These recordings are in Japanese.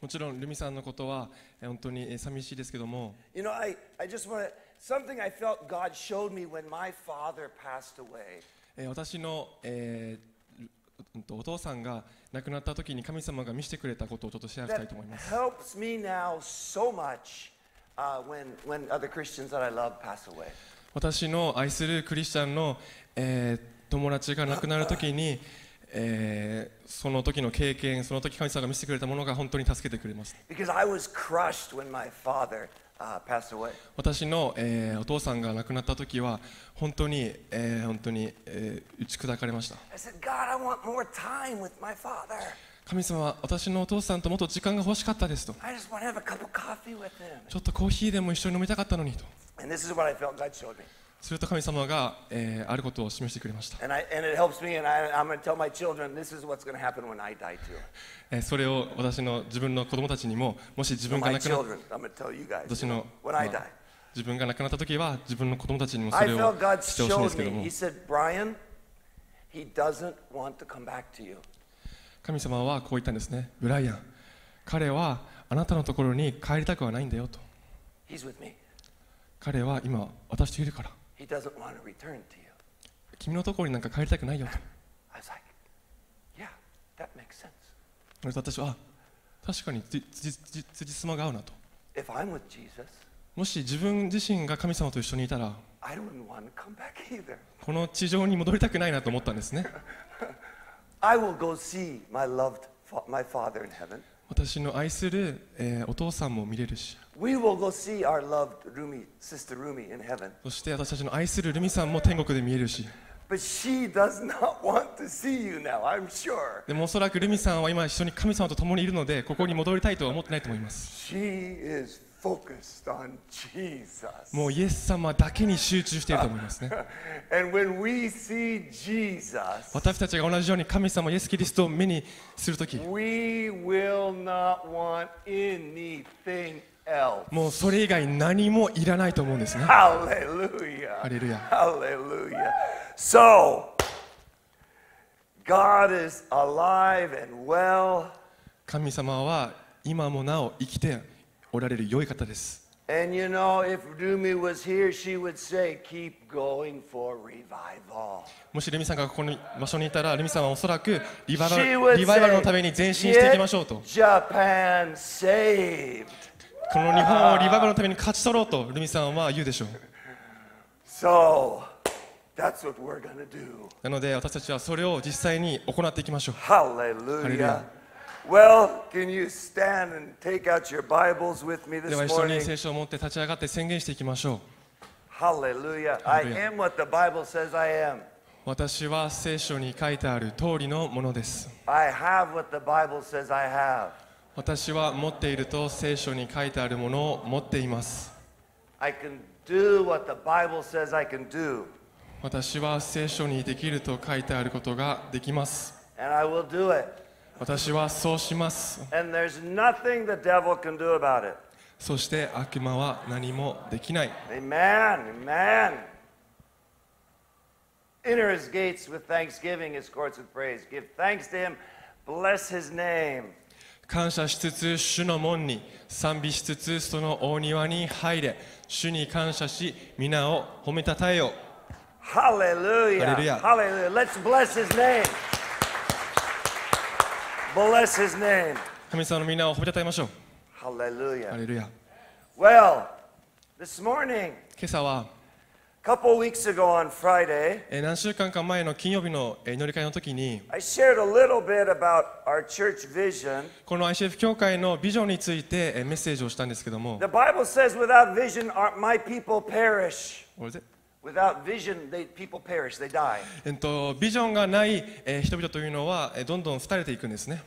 もちろん、ルミさんのことは本当に寂しいですけれども。私の、ええ、お父さんが亡くなったときに神様が見せてくれたことをちょっとシェたいと思います。私の愛するクリスチャンの、えー、友達が亡くなるときに。え、その時の経験、その時神様が見せてくれたものが本当に助けてくれます。私の、え、お父さんが亡くなった時は本当に、え、本当に、え、打ち砕かれました。神様は私のお父さんともっと時間が欲しかったですと。ちょっとコーヒーでも一緒に飲みたかったのにと。すると神様が、えー、あることを示してくれました。それを私の自分の子供たちにも、もし自分が私の、自分が亡くなった時は、自分の子供たちにもそれを知ってほしいんで。神様はこう言ったんですね。ブライアン、彼はあなたのところに帰りたくはないんだよと。彼は今、私といるから。He doesn't want to return to you. 君のところになんか帰りたくないよと I was like, yeah, that makes sense. それと私はあ確かにつつつつじつまが合うなと If I'm with Jesus, もし自分自身が神様と一緒にいたら I don't want to come back either. この地上に戻りたくないなと思ったんですね I will go see my loved, my Father in heaven. 私の愛する、えーお父さんも見れるしそして私たちの愛するルミさんも天国で見えるし。でもおそらくルミさんは今一緒に神様と共にいるのでここに戻りたいとは思ってないと思います。もうイエス様だけに集中していると思いますね。私たちが同じように神様、イエス・キリストを目にするとき。もうそれ以外何もいらないと思うんですね Hallelujah. ハレルヤ Hallelujah. So, God is alive and well, 神様は今もなお生きておられる良い方です and you know, if Rumi was here, she would say, Keep going for revival. もしルミさんがここに場所にいたらルミさんはおそらくリバイバ She would ルリバイバルのた say, めに前進していきましょうと Get Japan saved. この日本をリバイバルのために勝ち取ろうとルミさんは言うでしょう So, that's what we're to do. なので私たちはそれを実際に行っていきましょう Hallelujah. Well, can you stand and take out your Bibles with me で this は一緒に morning? 聖書を持って立ち上がって宣言していきましょう Hallelujah. I Hallelujah. am what the Bible says I am. 私は聖書に書いてある通りのものです I have what the Bible says I have. 私は持っていると聖書に書いてあるものを持っています.私は聖書にできると書いてあることができます And I will do it. 私はそうします And there's nothing the devil can do about it. そして悪魔は何もできない Amen. Amen. Enter his gates with thanksgiving, his courts with praise. Give thanks to him. Bless his name. 感謝しつつ主の門に賛美しつつその大庭に入れ主に感謝し皆を褒めたたえよハレルヤハレルヤハレルヤ神様のみんなを褒めたたえましょう。ハレルヤヤ今朝は couple weeks ago on Friday, えー何週間か前の金曜日のえー祈り会の時に I shared a little bit about our church vision. この ICF 教会のビジョンについてえーメッセージをしたんですけども The Bible says, without vision, my people perish. What is it? Without vision, they, people perish, they die. えっと、ビジョンがない、えー人々というのは、えーどんどん廃れていくんですね。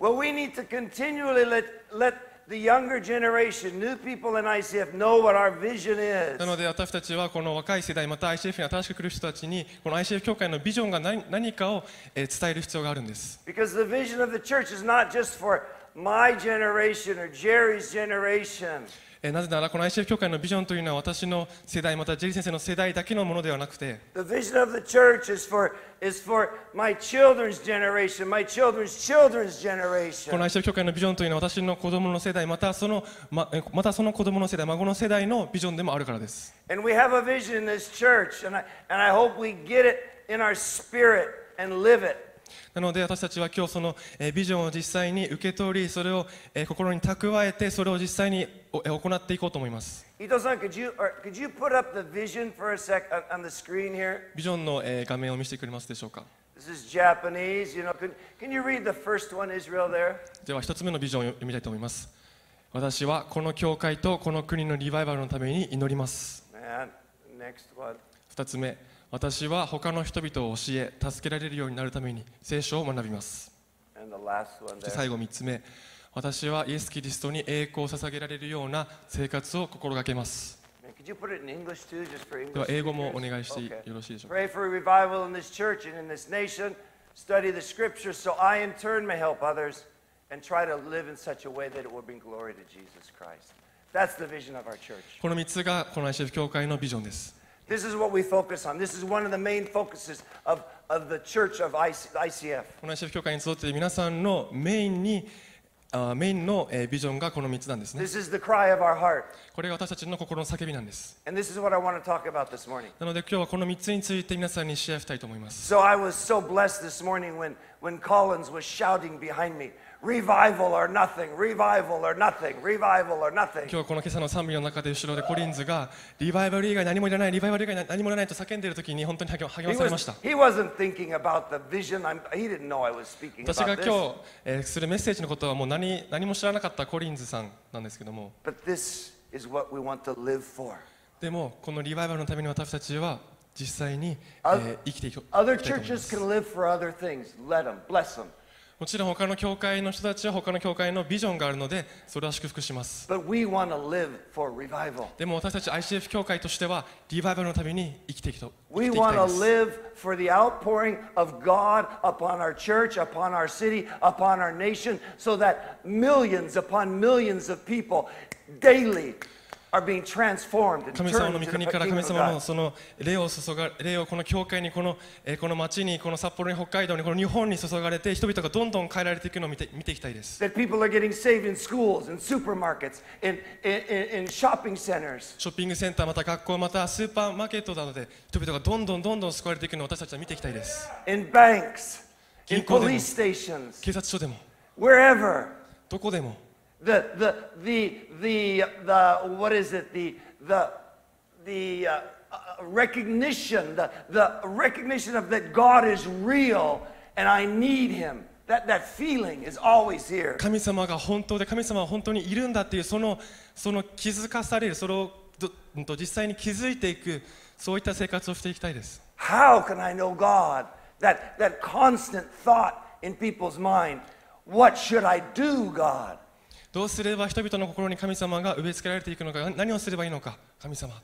Well, we need to continually let, let the younger generation, new people in ICF, know what our vision is. なので私たちはこの若い世代また ICF に新しく来る人たちにこの ICF 教会のビジョンが何何かをえー伝える必要があるんです Because the vision of the church is not just for my generation or Jerry's generation. なぜならこの ICF 協会のビジョンというのは私の世代、またジェリー先生の世代だけのものではなくて、この ICF 協会のビジョンというのは私の子供の世代、またその,、ま、たその子供の世代、孫の世代のビジョンでもあるからです。なので私たちは今日そのビジョンを実際に受け取り、それを心に蓄えて、それを実際に行っていこうと思います。ビジョンの画面を見せてくれますでしょうか？では1つ目のビジョンを読みたいと思います。私はこの教会とこの国のリバイバルのために祈ります。2つ目。私は他の人々を教え助けられるようになるために聖書を学びます.最後三つ目私はイエス・キリストに栄光を捧げられるような生活を心がけますでは?英語もお?願いして.よろしいでしょうか. Study the scriptures so I, in turn, may help others and try to live in such a way that it will bring glory to Jesus Christ. That's the vision of our church. この三つがこの ICF 教会のビジョンです This is what we focus on. This is one of the main focuses of, of the church of IC, ICF. この ICF 教会に集っている皆さんのメインにあメインのえービジョンがこの三つなんですね This is the cry of our heart. これが私たちの心の叫びなんです And this is what I want to talk about this morning. なので今日はこの三つについて皆さんにシェアしたいと思います So I was so blessed this morning when, when Collins was shouting behind me, 今日この今朝の賛美の中で後ろでコリンズがリバイバル以外何もいらない、リバイバル以外何もいらないと叫んでいるときに本当に励まされました。私が今日、えー、するメッセージのことはもう何,何も知らなかったコリンズさんなんですけども。でも、このリバイバルのために私たちは実際に、えー、生きていく。Other もちろん他の教会の人たちは他の教会のビジョンがあるのでそれは祝福します。でも私たち ICF 教会としてはリバイバルのために生きていくと私たちは神様の神様の神様の神様の神の神様の神様の神様の神様の御国から神様のその礼を注が霊をこの教会にこの、え、この町にこの札幌に北海道にこの日本に注がれて人々がどんどん変えられていくのを見て見ていきたいです。ショッピングセンターまた学校またスーパーマーケットなどで人々がどんどんどんどん救われていくのを私たちは見ていきたいです。警察署でも、どこでも。The, the, the, the, the, what is it? The, the, the uh, uh, recognition, the, the recognition of that God is real and I need Him. That, that feeling is always here. 神様が本当で神様は本当にいるんだっていうそのその気づかされるそれをどうんと実際に気づいていくそういった生活をしていきたいです How can I know God? That, that constant thought in people's mind. What should I do, God? どうすれば人々の心に神様が植え付けられていくのか、何をすればいいのか、神様。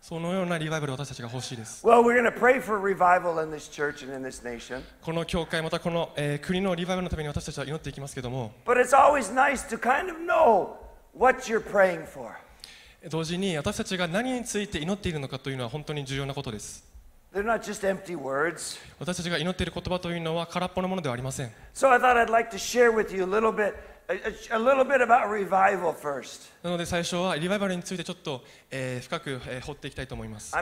そのようなリバイバル私たちが欲しいです。この教会、またこの、えー、国のリバイバルのために私たちは祈っていきますけれども。同時に私たちが何について祈っているのかというのは本当に重要なことです。私たちが祈っている言葉というのは空っぽなものではありません。なので最初はリバイバルについてちょっと、えー、深く、えー、掘っていきたいと思います。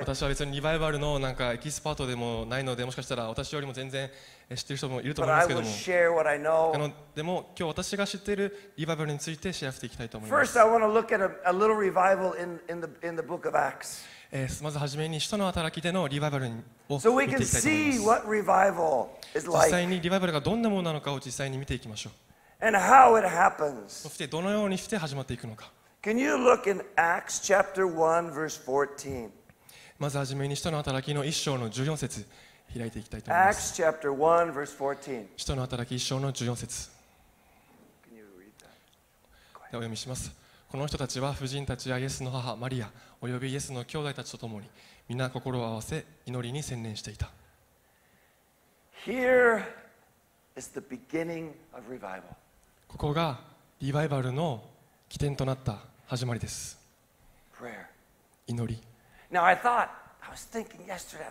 私は別にリバイバルのなんかエキスパートでもないので、もしかしたら私よりも全然。知ってる人もいると思います。あのでも今日私が知っているリバイバルについてシェアていきたいと思います。まずはじめに、人の働きでのリバイバルを見ていきたいと思います。実際にリバイバルがどんなものなのかを実際に見ていきましょう。そしてどのようにして始まっていくのか。まずはじめに、人の働きの一章の14節。開いていきたいと思います Acts chapter 1, verse 14. 使徒の働き一章の14節?でお読みしますこの人たちは婦人たちやイエスの母マリアおよびイエスの兄弟たちと共に皆心を合わせ祈りに専念していた Here is the beginning of revival. ここがリバイバルの起点となった始まりです Prayer. 祈り Now, I thought, I was thinking yesterday,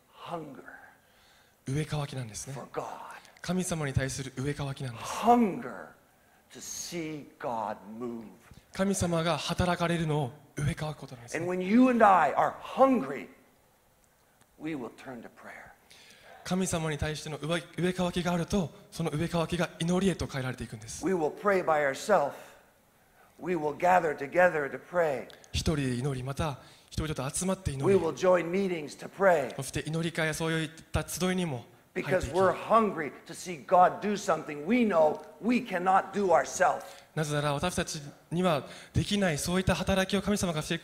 上渇きなんですね。神様に対する上渇きなんです。神様が働かれるのを上渇くことなんです、神様に対しての上,上渇きがあるとその上渇きが祈りへと変えられていくんです。一人で祈りまた人々と集まって祈りそして祈り会やそういった集いにも because we're hungry to see God do something we know we cannot do ourselves. なぜなら私たちにはできないそういった働きを神様がして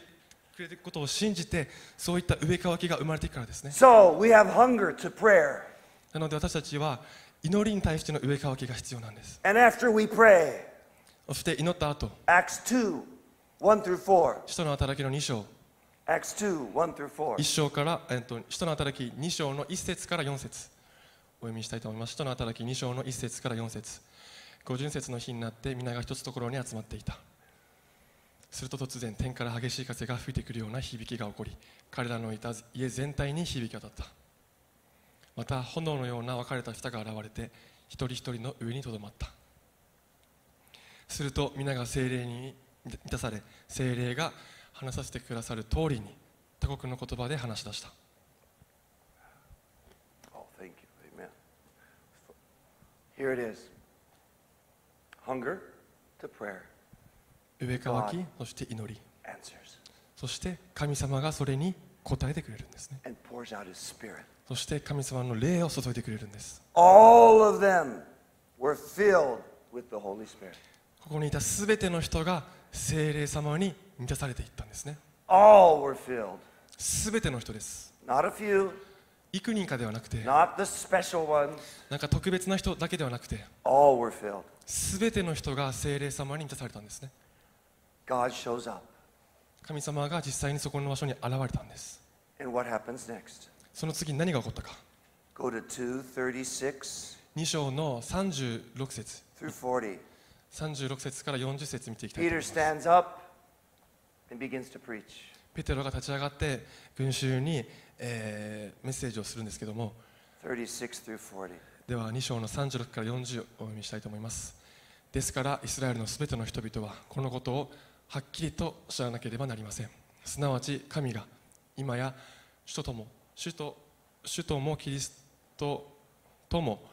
くれることを信じてそういった上乾きが生まれていくからですね So we have hunger to prayer. なので私たちは祈りに対しての上乾きが必要なんです And after we pray, そして祈った後 Acts 2 1 through 4. 使徒の働きの2章 Acts 2 1章から、えっと、使徒の働き2章の1節から4節。お読みしたいと思います。使徒の働き2章の1節から4節。五巡節の日になって皆が一つところに集まっていた。すると突然天から激しい風が吹いてくるような響きが起こり彼らのいた家全体に響き渡った。また炎のような分かれた蓋が現れて一人一人の上にとどまった。すると皆が精霊に満たされ精霊が話させてくださる通りに他国の言葉で話し出した。Here it is. Hunger to prayer. 上かわ、そして祈り。そして神様がそれに答えてくれるんですね。そして神様の霊を注いでくれるんです。ここにいたすべての人が精霊様に満たされていったんですね All were filled. 全ての人です Not a few, 幾人かではなくて not the special ones. なんか特別な人だけではなくて All were filled. 全ての人が精霊様に満たされたんですね God shows up. 神様が実際にそこの場所に現れたんです And what happens next? その次に何が起こったか Go to 236 2章の36節 through 40. 36節から40節見ていきたいと思います stands up and begins to preach. ペテロが立ち上がって群衆に、えーメッセージをするんですけども。36 through 40. では2章の36から40をお読みしたいと思います。ですからイスラエルのすべての人々はこのことをはっきりと知らなければなりません。すなわち神が今や首都とも首都首都もキリストとも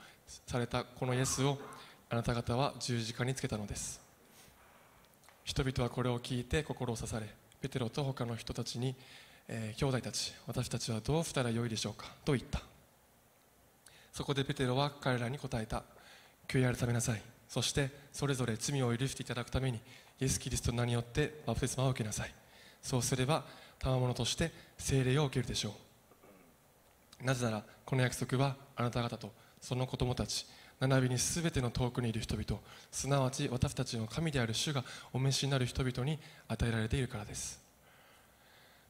されたこのイエスをあなた方は十字架につけたのです人々はこれを聞いて心を刺されペテロと他の人たちに、えー兄弟たち私たちはどうしたらよいでしょうかと言った。そこでペテロは彼らに答えた。悔い改めなさい。そしてそれぞれ罪を許していただくためにイエス・キリストの名によってバプテスマを受けなさい。そうすれば賜物として聖霊を受けるでしょう。なぜならこの約束はあなた方とその子供たち並びに全ての遠くにいる人々すなわち私たちの神である主がお召しになる人々に与えられているからです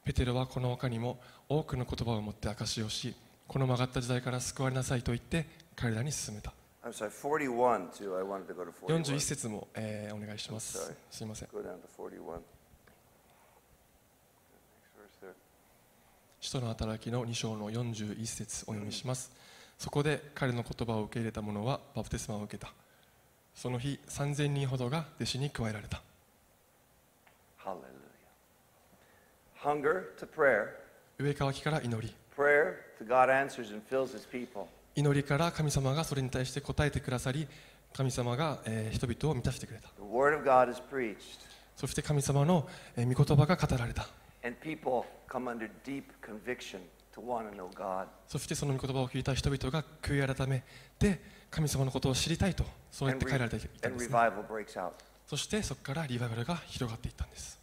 ペテロはこの他にも多くの言葉を持って証しをしこの曲がった時代から救われなさいと言って彼らに進めた I'm sorry, 41 too. I wanted to go to 41. 41節も、えーお願いします.すいません Go down to 41. Next verse there. 使徒の働きの2章の41節お読みしますそこで彼の言葉を受け入れた者はバプテスマを受けたその日3000人ほどが弟子に加えられた. Hunger to prayer, 上乾きから祈り Prayer to God answers and fills his people. 祈りから神様がそれに対して答えてくださり神様が、えー人々を満たしてくれた The word of God is preached, そして神様の、えー御言葉が語られた and people come under deep conviction そしてその御言葉を聞いた人々が悔い改めて神様のことを知りたいとそうやって帰られていたんです、そしてそこからリバイバルが広がっていったんです。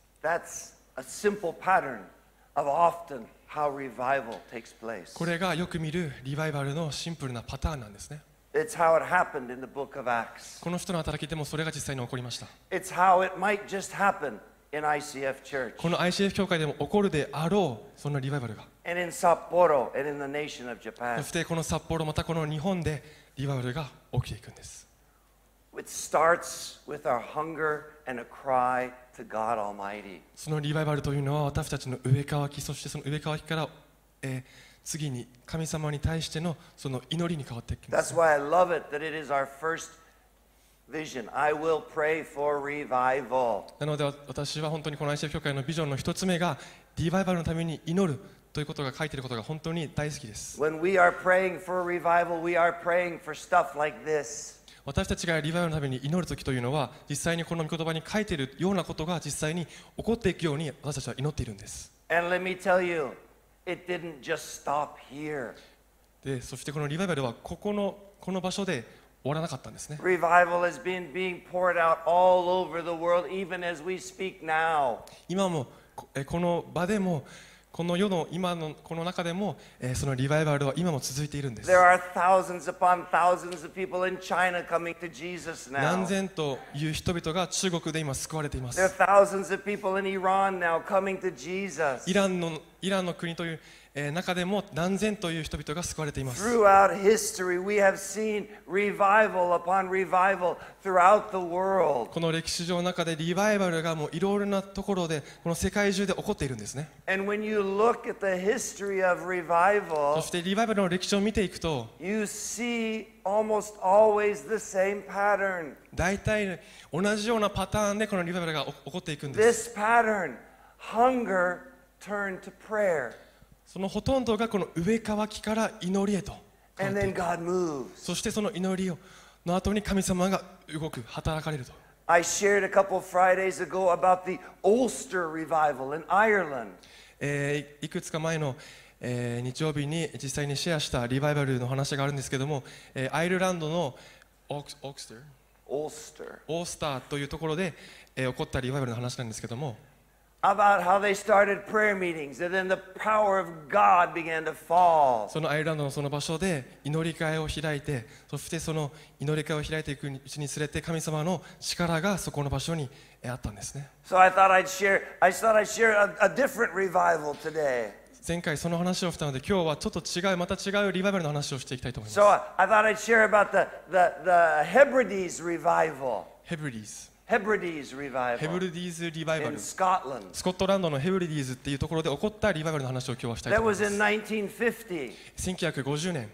これがよく見るリバイバルのシンプルなパターンなんですね。この人の働きでもそれが実際に起こりました。この ICF 協会でも起こるであろう、そんなリバイバルが。そして、この札幌、またこの日本でリバイバルが起きていくんです。そのリバイバルというのは私たちの上川きそしてその上川きから、え、次に神様に対してのその祈りに変わっていきます。Vision. I will pray for revival. なので私は本当にこの ICF 教会のビジョンの一つ目がリバイバルのために祈るということが書いていることが本当に大好きです When we are praying for revival, we are praying for stuff like this. 私たちがリバイバルのために祈る時というのは実際にこの御言葉に書いているようなことが実際に起こっていくように私たちは祈っているんです And let me tell you, it didn't just stop here. でそしてこのリバイバルはここのこの場所で終わらなかったんですね Revival has been being poured out all over the world, even as we speak now. 今もこの場でもこの世の今のこの中でも、えーそのリバイバルは今も続いているんです There are thousands upon thousands of people in China coming to Jesus 何 now. 千という人々が中国で今救われていま There are す thousands of people in Iran now coming to Jesus. イランのイランの国という、えー中でも何千という人々が救われています Throughout history, we have seen revival upon revival throughout the world. この歴史上の中でリバイバルがもういろいろなところでこの世界中で起こっているんですね And when you look at the history of そ revival, してリバイバルの歴史を見ていくと you see almost always the same pattern. 大体同じようなパターンでこのリバイバルが起起こっていくんです This pattern hunger turned to prayer, そのほとんどがこの上乾きから祈りへと and then く God moves. そしてその祈りをの後に神様が動く働かれると I shared a couple of Fridays ago about the Ulster revival in Ireland. えーいくつか前の、えー日曜日に実際にシェアしたリバイバルの話があるんですけども、えーアイルランドのオークオークスター.オースターというところで、えー起こったリバイバルの話なんですけども About how they started prayer meetings, and then the power of God began to fall. そのアイルランドのその場所で祈り会を開いてそしてその祈り会を開いていくうちにつれて神様の力がそこの場所にえーあったんですね So I thought I'd share. I thought I'd share a, a different revival today. 前回その話をしたので今日はちょっと違うまた違うリバイバルの話をしていきたいと思います So I, thought I'd share about the the the Hebrides revival. Hebrides ヘブルディーズリバイバル.スコットランドのヘブリディーズっていうところで起こったリバイバルの話を今日はしたいと思います in 1950, 1950年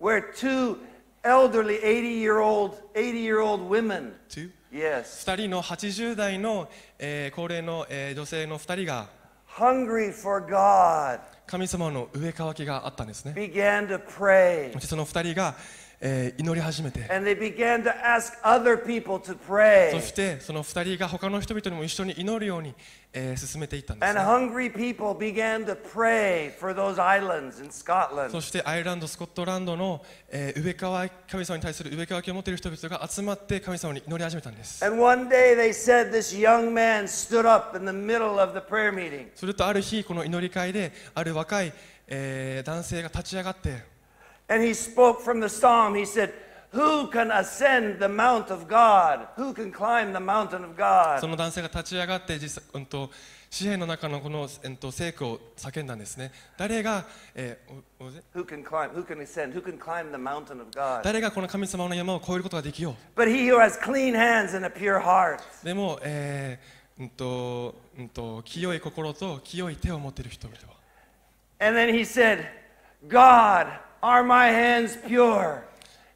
where two elderly 80-year-old 80-year-old women. 2 Yes. 人の80代の、えー高齢の、えー女性の2人が hungry for God, 神様の上乾きがあったんですね began to pray. そしてその2人が、えー、祈り始めて。そしてその2人が他の人々にも一緒に祈るように、えー、進めていったんです、そしてアイランドスコットランドの、えー、上川神様に対する上川家を持っている人々が集まって神様に祈り始めたんです。するとある日この祈り会である若い、えー、男性が立ち上がって And he spoke from the psalm. He said, Who can ascend the mount of God? Who can climb the mountain of そ God? の男性が立ち上がって実際、うん、と詩篇の中のこの、うん、と聖句を叫んだんですね誰が、えー？Who can climb? Who can ascend? Who can climb the mountain of God? 誰がこの神様の山を越えることができよ But he who has clean hands and a pure heart. うでも、えーうんとうん、と清い心と清い手を持っている人々は And then he said, God, are my hands pure?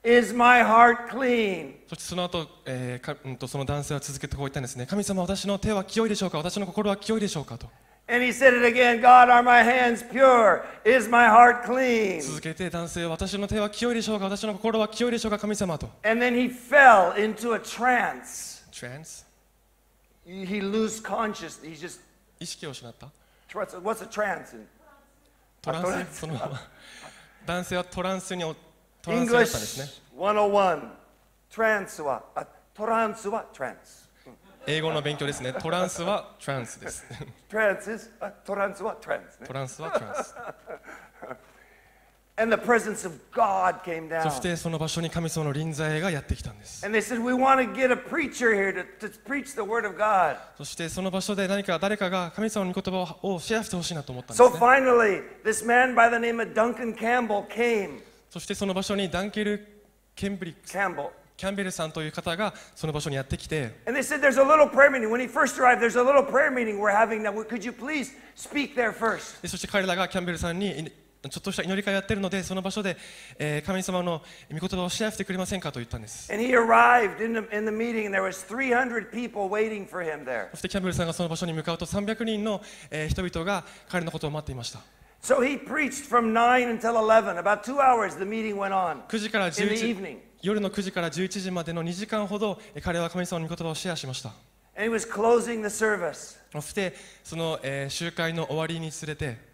Is my heart clean? そしてその後、えーかうん、とその男性は続けてこう言ったんですね神様私の手は清いでしょうか私の心は清いでしょうかと And he said it again God, are my hands pure? Is my heart clean? 続けて男性は私の手は清いでしょうか私の心は清いでしょうか神様と And then he fell into a trance. Trance He lose consciousness. He just, 意識を失った what's a, what's a trance? トランスそのまま男性はトランスにおトランスになったんですね English 101. Trance は、あ、トランスは trance. 英語の勉強ですねトランスはトランスです トランスは trance ね。トランスはトランスそしてその場所に神様の臨在がやってきたんです。そしてその場所で何か誰かが神様の言葉をシェアしてほしいなと思ったんです、ね。So、finally, そしてその場所にダンケル・ケンブリックス。Campbell. キャンベルさんという方がその場所にやってきてそして彼らがキャンベルさんにちょっとした祈り会やってるので、その場所で、えー、神様の御言葉をシェアしてくれませんかと言ったんです。そしてキャンベルさんがその場所に向かうと300人の、えー、人々が彼のことを待っていました。9時から11時。夜の9時から11時までの2時間ほど彼は神様の御言葉をシェアしました。そしてその、えー、集会の終わりに連れて、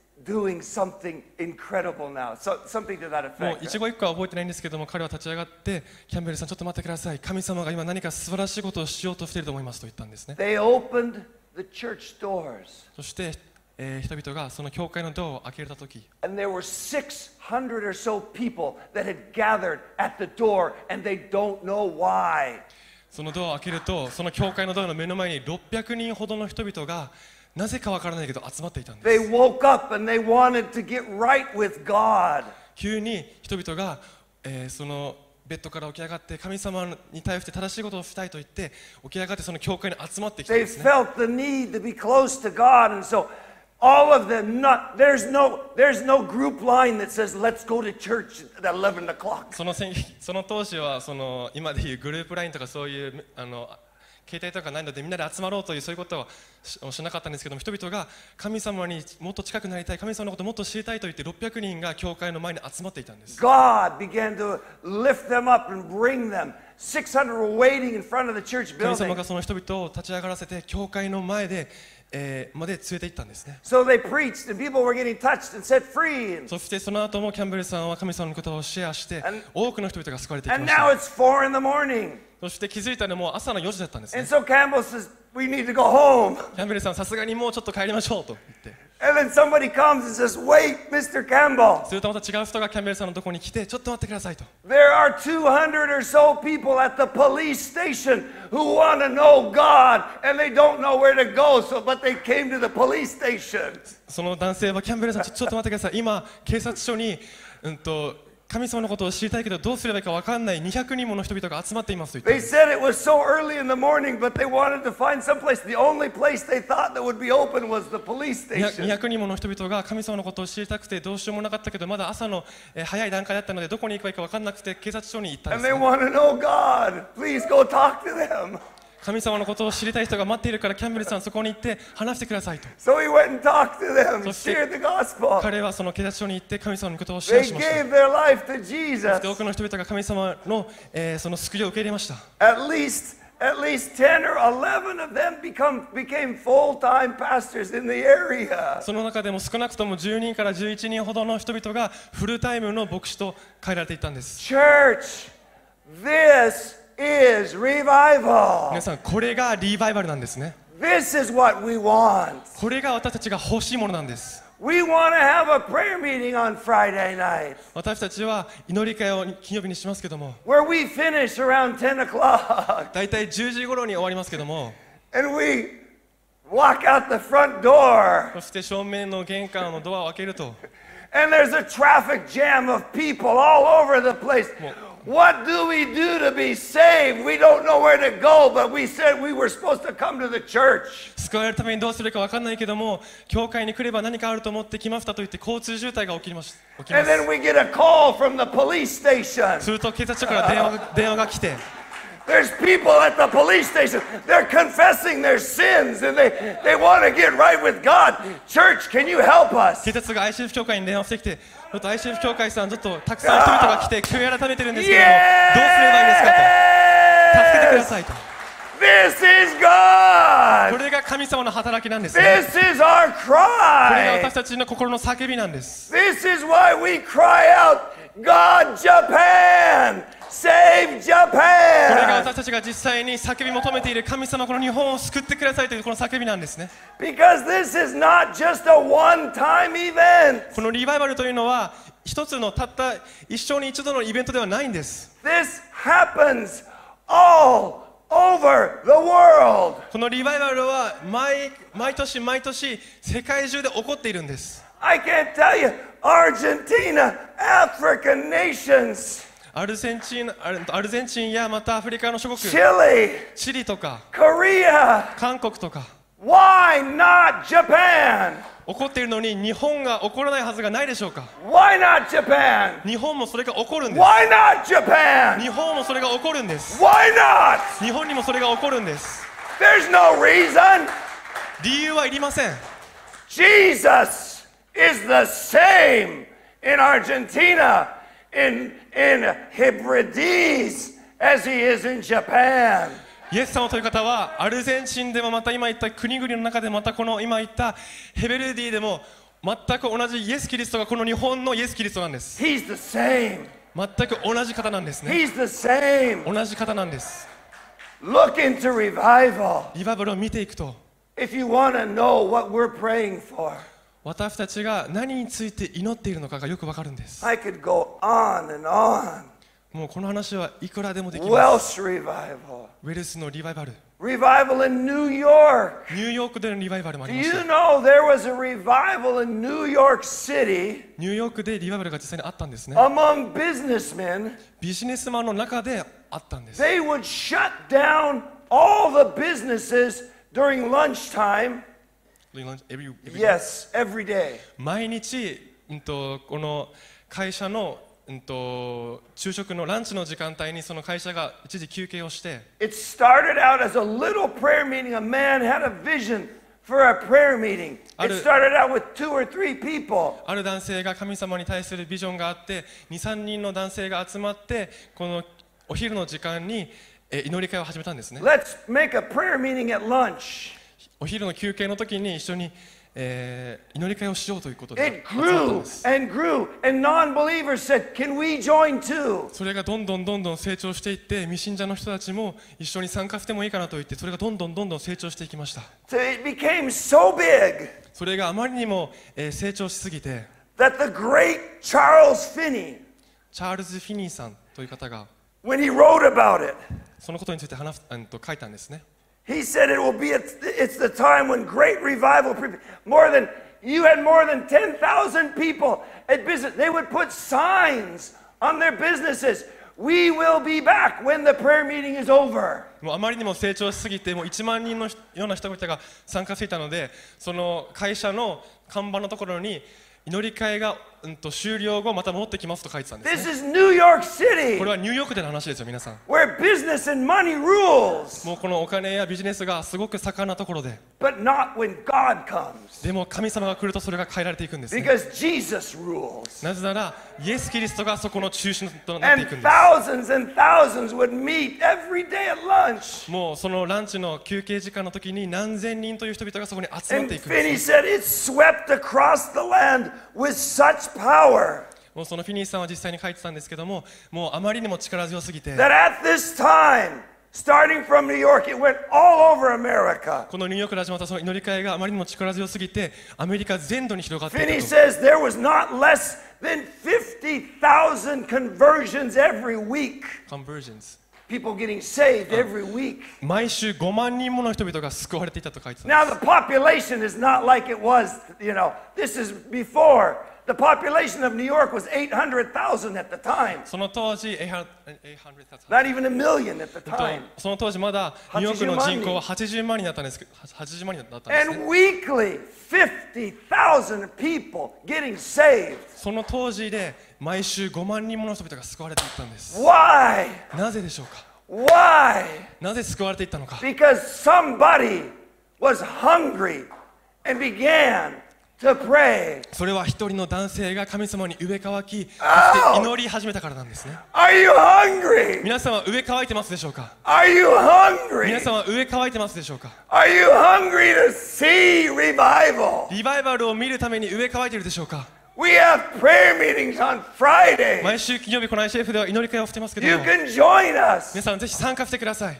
一語一句は覚えてないんですけども彼は立ち上がってキャンベルさんちょっと待ってください。神様が今何か素晴らしいことをしようとしていると思いますと言ったんですね。そして、えー、人々がその教会のドアを開けた時。そのドアを開けるとその教会のドアの目の前に600人ほどの人々がなぜかわからないけど集まっていたんです。急に人々が、えー、そのベッドから起き上がって神様に対して正しいことをしたいと言って起き上がってその教会に集まってきたんです、ね。その当時はその今でいうグループラインとかそういうあの携帯とかないのでみんなで集まろうというそういうことはししなかったんですけども人々が神様にもっと近くなりたい神様のことをもっと知りたいと言って600人が教会の前に集まっていたんです God began to lift them up and bring them. 600 were waiting in front of the church 神様 building. がその人々を立ち上がらせて教会の前で、えーまで連れて行ったんですね So they preached, and people were getting touched and set free. And, そしてその後もキャンベルさんは神様のことをシェアして And- 多くの人々が救われていき and まし now た it's 4 in the morning. そして気づいたらもう朝の4時だったんですね And so Campbell says, We need to go home. キャンベルさんさすがにもうちょっと帰りましょうと言って And then somebody comes and says, Wait, Mr. Campbell. するとまた違う人がキャンベルさんのところに来てちょっと待ってくださいと There are 200 or so people at the police station who want to know God and they don't know where to go, so but they came to the police station. その男性はキャンベルさんちょちょっと待ってください今警察署に、うん、と神様のことを知りたいけどどうすればいいか分かんない。200人もの人々が集まっています。と言人もの人々が神様のことを知りたくてどうしようもなかったけどまだ朝の早い段階だったのでどこに行くか分かんなくて警察署に行った、神様のことを知りたい人が待っているから、キャンベルさん、そこに行って話してくださいと。彼はその警察署に行って、神様のことを知りたい人。そして多くの人々が神様の,、え、その救いを受け入れました。その中でも少なくとも10人から11人ほどの人々がフルタイムの牧師と変 time pastors is revival. 皆さんこれがリバイバルなんですね This is what we want. これが私たちが欲しいものなんです We want to have a prayer meeting on Friday night 私たちは祈り会を金曜日にしますけども where we finish around 10 o'clock 大体10時頃に終わりますけども and we walk out the front door そして正面の玄関のドアを開けると and there's a traffic jam of people all over the place What do we do to be saved? We don't know where to go, but we said we were supposed to come to the church. 救われるためにどうするか分かんないけども教会に来れば何かあると思って来ましたと言って交通渋滞が起きまし起きま And す then we get a call from the police station. すると警察署から電話が電話が来て There's people at the police station. They're confessing their sins and they, they want to get right with God. Church, can you help us? 警察が ICF 教会に電話してきて ちょっと ICF 教会さんちょっとたくさん人々が来て悔い改めてるんですけどもどうすればいいですか？と助けてくだ!さいと This is こ God. れが神様の働きなんですね This is our これが.私たちの心の叫びなんです This is why we cry out, God Japan! Save これが Japan! 私たちが実際に叫び求めている神様この日本を救ってくださいというこの叫びなんですね Because this is not just a one time event. このリバイバルというのは一つのたった一生に一度のイベントではないんです This happens all over the world. このリバイバルは毎毎年毎年世界中で起こっているんです I can't tell you, Argentina, African nations, アルゼンチンアルゼンチンやまたアフリカの諸国 Chile, チリとか.韓国とか Why not Japan? 起こっているのに日本が起こらないはずがないでしょうか Why not Japan? 日本もそれが起こるんで Why not Japan? す日本もそれが起こるんです Why not? 日本にもそれが起こるんです There's no reason. 理由はいりません Jesus is the same in Argentina, in, in Hebrides, as he is in Japan. イエス様という方はアルゼンチンでもまた今言った国々の中でまたこの今言ったヘベルディでも全く同じイエス・キリストがこの日本のイエス・キリストなんです He's the same. 全く同じ方なんですね He's the same. 同じ方なんです Look into revival リバイバルを見ていくと if you want to know what we're praying for. 私たちが何について祈っているのかがよくわかるんです I could go on and on. もうこの話はいくらでもできます Welsh revival, ウェルスのリバイバル revival in New York. ニューヨークでのリバイバルもありまし you た know there was a revival in New York City ニューヨークでリバイバルが実際にあったんですね among businessmen? ビジネスマンの中であったんです They would shut down all the businesses during lunchtime. Every- every- Yes, every day. 毎日、うん、とこの会社の、うん、と昼食のランチの時間帯にその会社が一時休憩をして It started out as a little prayer meeting. A man had a vision for a prayer meeting. It started out with two or three people. ある男性が神様に対するビジョンがあって23人の男性が集まってこのお昼の時間にえ祈り会を始めたんですね Let's make a prayer meeting at lunch. お昼の休憩の時に一緒に、えー祈り会をしようということで It 集まったん grew です。and grew, and non believers said, Can we join too? それがどんどんどんどん成長していって未信者の人たちも一緒に参加してもいいかなと言ってそれがどんどんどんどん成長していきました。So it became so big それがあまりにも、えー成長しすぎて that the great Charles Finney, チャールズ・フィニーさんという方が when he wrote about it, そのことについて話すうんと書いたんですね he said it will be, at, it's the time when great revival, pre- more than, you had more than 10,000 people at business. They would put signs on their businesses. We will be back when the prayer meeting is over. もうあまりにも成長しすぎてもう1万人のような人々が参加していたのでその会社の看板のところに祈り会が、 うん、と終了後また戻ってきますと書いてたんです This ね is New York City, これはニューヨークでの話ですよ皆さん where business and money rules, もうこのお金やビジネスがすごく盛んなところで but not when God comes. でも神様が来るとそれが変えられていくんです、ね、Because Jesus rules. なぜならイエス・キリストがそこの中心となってい And くんです thousands and thousands would meet every day at lunch. もうそのランチの休憩時間の時に何千人という人々がそこに集まっ And ていくんで Finney す、said it swept across the land with such power もうそのフィニーさんは実際に書いてたんですけどももうあまりにも力強すぎて that at this time, starting from New York, it went all over America. このニューヨークで始まったその祈り会があまりにも力強すぎてアメリカ全土に広がってい Finney たと says there was not less than 50,000 conversions every week. Conversions People getting saved every week. 毎週5万人もの人々が救われていたと書いてたんで Now, the population is not like it was, you know, this is before the population of New York was 800,000 at the time. その当時800 Not even a million at the と time. その当時まだニューヨークの人口は80万人だったんですけど80万人だったんですね And weekly, 50,000 people getting saved. その当時で毎週5万人もの人々が救われていったんです Why? なぜでしょうか Why? なぜ救われていったのか Because somebody was hungry and began. それは一人の男性が神様に植え替きそして祈り始めたからなんですね Are you hungry? 皆さんは植え替えてますでしょうか？Are you 皆?さんは植え替えてますでしょうか？Are you hungry to see revival? リバイバルを見るために植え替えているでしょうか？We have prayer meetings on Friday. 毎週金曜日この ICF では祈り会をしてますけど You も can join us. 皆さんぜひ参加してください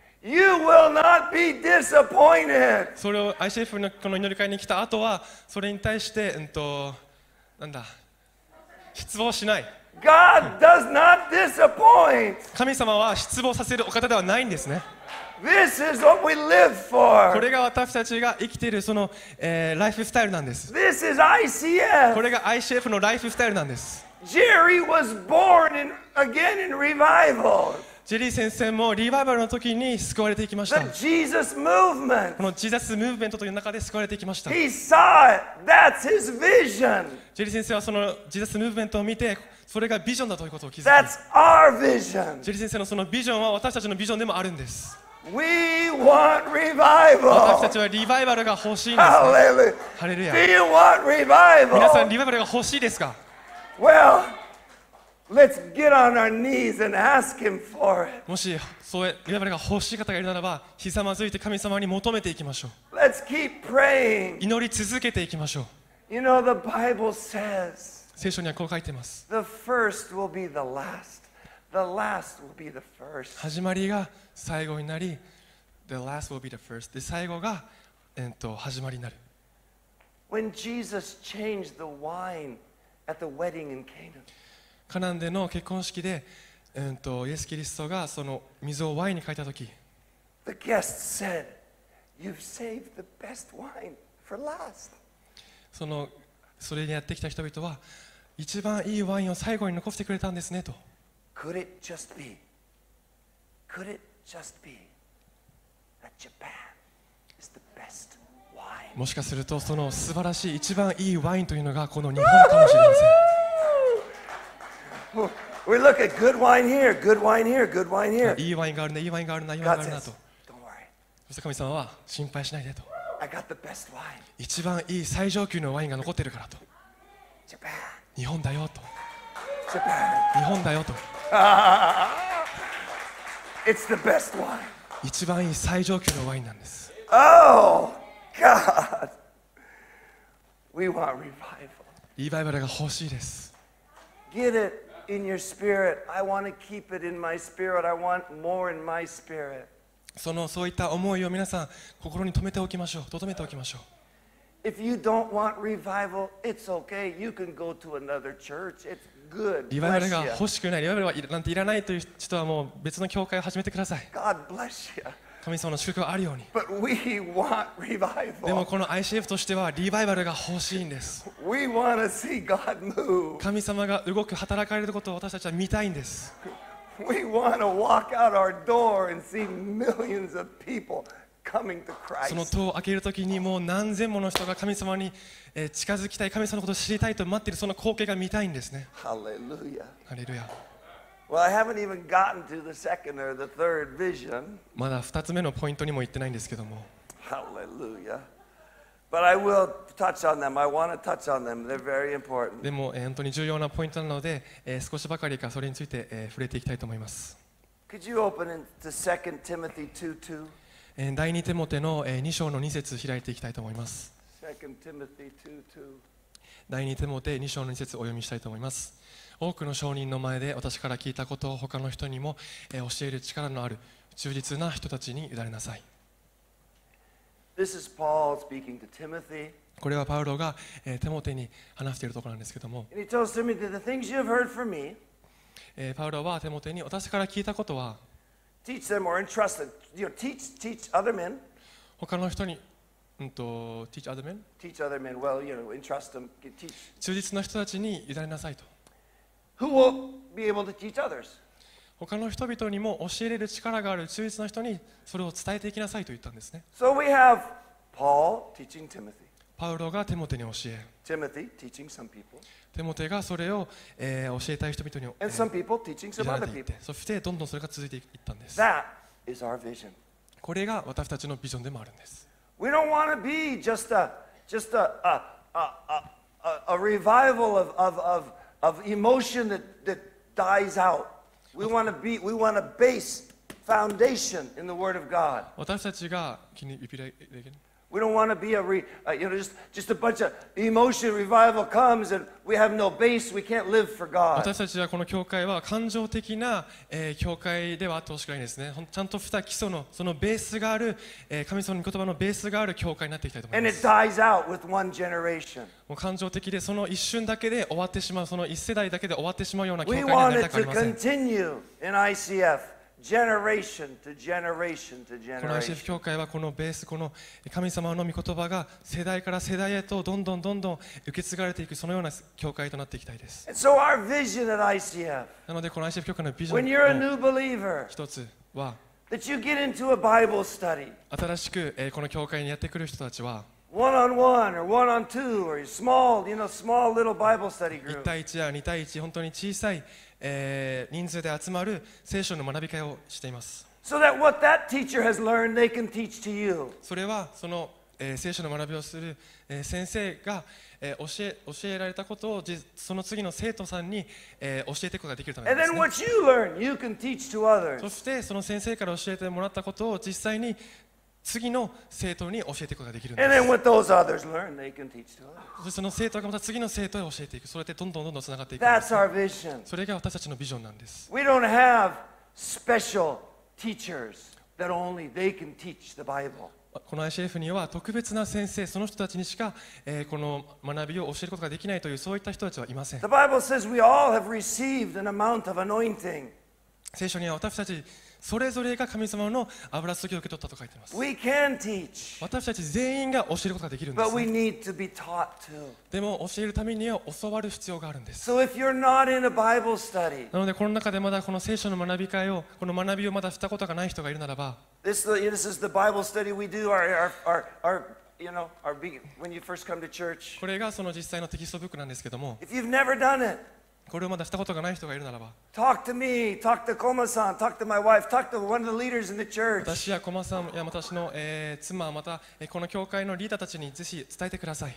you will not be disappointed. それを ICF のこの祈り会に来た後はそれに対して、うんと、なんだ失望しない God does not disappoint. 神様は失望させるお方ではないんですね This is what we live こ for. れが私たちが生きているその、えーライフスタイルなんです This is ICF. これが ICF のライフスタイルなんです Jerry was born in, again in revival. ジェリー先生もリバイバルの時に救われていきました The Jesus movement. このジーザスムーブメントという中で救われていきましたジ He saw it. That's his vision. ェリー先生はそのジーザスムーブメントを見てそれがビジョンだということを気づき That's our vision. ジェリー先生のそのビジョンは私たちのビジョンでもあるんです We want 私た revival. ちはリバイバルが欲しいんです、ね.ハレルヤ Do you want revival? 皆さん リバイバルが欲しいですか？Well, let's get on our knees and ask Him for it. もしそういうリバイバルが欲しい方がいるならばひざまずいて神様に求めていきましょう Let's keep praying. 祈り続けていきましょう You know, the Bible says 聖書にはこう書いてます the first will be the last, the last will be the first. 始まりが最後になり The last will be the first で最後が、えっと始まりになる When Jesus changed the wine at the wedding in Canaan, カナンでの結婚式で、えっとイエス・キリストがその水をワインに変えた時 the guests said, You've saved the best wine for last. そのそれにやってきた人々は一番いいワインを最後に残してくれたんですねと Could it just be? Could it just be that Japan is the best wine? もしかするとその素晴らしい一番いいワインというのがこの日本かもしれません We look at good wine here, good wine here, good wine here. いいワインがあるねいいワインがあるな、いいワインがあるなとそして神様は心配しないでと I got the best wine. 一番いい最上級のワインが残ってるからと Japan, 日本だよと Japan. 日本だよと It's the best wine. 一番いい最上級のワインなんです Oh, God. We want revival. リバイバルが欲しいです Get it in your spirit. I want to keep it in my spirit. I want more in my spirit. そのそういった思いを皆さん心に留めておきましょう留めておきましょう If you don't want revival, it's okay. You can go to another church. It's good. リバイバルが.欲しくないリバイバルはなんていらないという人はもう別の教会を始めてください God bless you. 神様の祝福があるように。でもこの ICF としてはリバイバルが欲しいんです。神様が動く働かれることを私たちは見たいんです。その戸を開けるときにもう何千もの人が神様に近づきたい神様のことを知りたいと待っているその光景が見たいんですね。まだ2つ目のポイントにも行ってないんですけども Hallelujah. But I will touch on them. I want to touch on them. They're very important. でも、えー本当に重要なポイントなので、えー少しばかりかそれについて、えー触れていきたいと思います、Could you open into 2 Timothy 2 2? えー第2テモテの、え2章の2節開いていきたいと思います2 Timothy 2 2. 第2テモテ2章の2節お読みしたいと思います多くの証人の前で私から聞いたことを他の人にも教える力のある忠実な人たちに委ねなさい。これはパウロが、えー、テモテに話しているところなんですけども。Me, え、パウロはテモテに私から聞いたことは、他の人に、うん、と teach other men? 忠実な人たちに委ねなさいと。Who will be able to teach others? 他の人々にも教えれる力がある忠実な人にそれを伝えていきなさいと言ったんですね So we have Paul teaching Timothy, パウロがテモテに教え Timothy teaching some people, テモテがそれを、えー教えたい人々に、え and ー some people teaching 委 some ね other people. そしてどんどんそれが続いていったんです That is our vision. これが私たちのビジョンでもあるんです We don't want to be just a just a, a, a, a, a revival of, of, of, of emotion that, that dies out. We want to be we want a base foundation in the Word of God. 私たちが気に repeat it again? We don't want to be a re, uh, you know just just a bunch of emotion revival comes and we have no base. We can't live for God. 私たちはこの教会は感情的な、えー教会ではあってほしくないんですねちゃんとした基礎のそのベースがある、えー神様の御言葉のベースがある教会になっていきたいと思い And ま it す dies out with one generation. もう感情的でその一瞬だけで終わってしまうその一世代だけで終わってしまうような教 We 会にな want りた it くありません continue in ICF, generation to generation to この ICF 教会はこのベースこの神様の御言葉が世代から世代へとどんどんどんどん受け継がれていくそのような教会となっていきたいです。なのでこの ICF 教会のビジョンの一つは新しくこの教会にやってくる人たちは1対1や2対1本当に小さいえー人数で集まる聖書の学び会をしています So that what that teacher has learned, they can teach to you. それはその、えー聖書の学びをする、えー先生が、えー教え教えられたことをじその次の生徒さんに、えー教えていくことができるためです then ね what you learn, you can teach to others. そしてその先生から教えてもらったことを実際に次の生徒に教えていくことができる。その生徒がまた次の生徒へ教えていく。それでどんどんどんどんつがっていく。それが私たちのビジョンなんです。この I. C. F. には特別な先生、その人たちにしか、えー、この学びを教えることができないという、そういった人たちはいません。聖書には私たちそれぞれが神様の油注ぎを受け取ったと書いています We can teach, 私たち全員が教えることができるんで but す we need to be taught too. でも教えるためには教わる必要があるんです So if you're not in a Bible study, なのでこの中でまだこの聖書の学び会をこの学びをまだしたことがない人がいるならば this, this is the Bible study we do our, our, our, our you know, our big, when you first come to church. これがその実際のテキストブックなんですけども If you've never done it, これをまだしたことがない人がいるならば私やコマさん、いや私の、えー、妻、またこの教会のリーダーたちにぜひ伝えてください。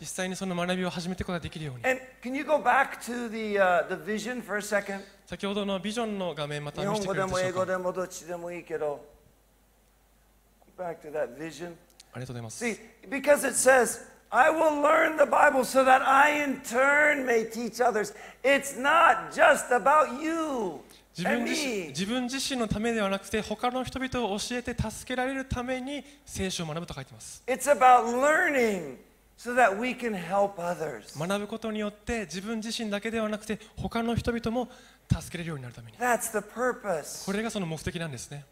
実際にその学びを始めていくことができるように。先ほどのビジョンの画面、また見せてくれるい、ありがとうございます。I will learn the Bible so that I in turn may teach others. It's not just about you 自分 and 自身 me. 自分自身のためではなくて他の人々を教えて助けられるために聖書を学ぶと書いてます It's about learning so that we can help others. 学ぶことによって自分自身だけではなくて他の人々も助けれるようになるために That's the purpose これがその目的なんですね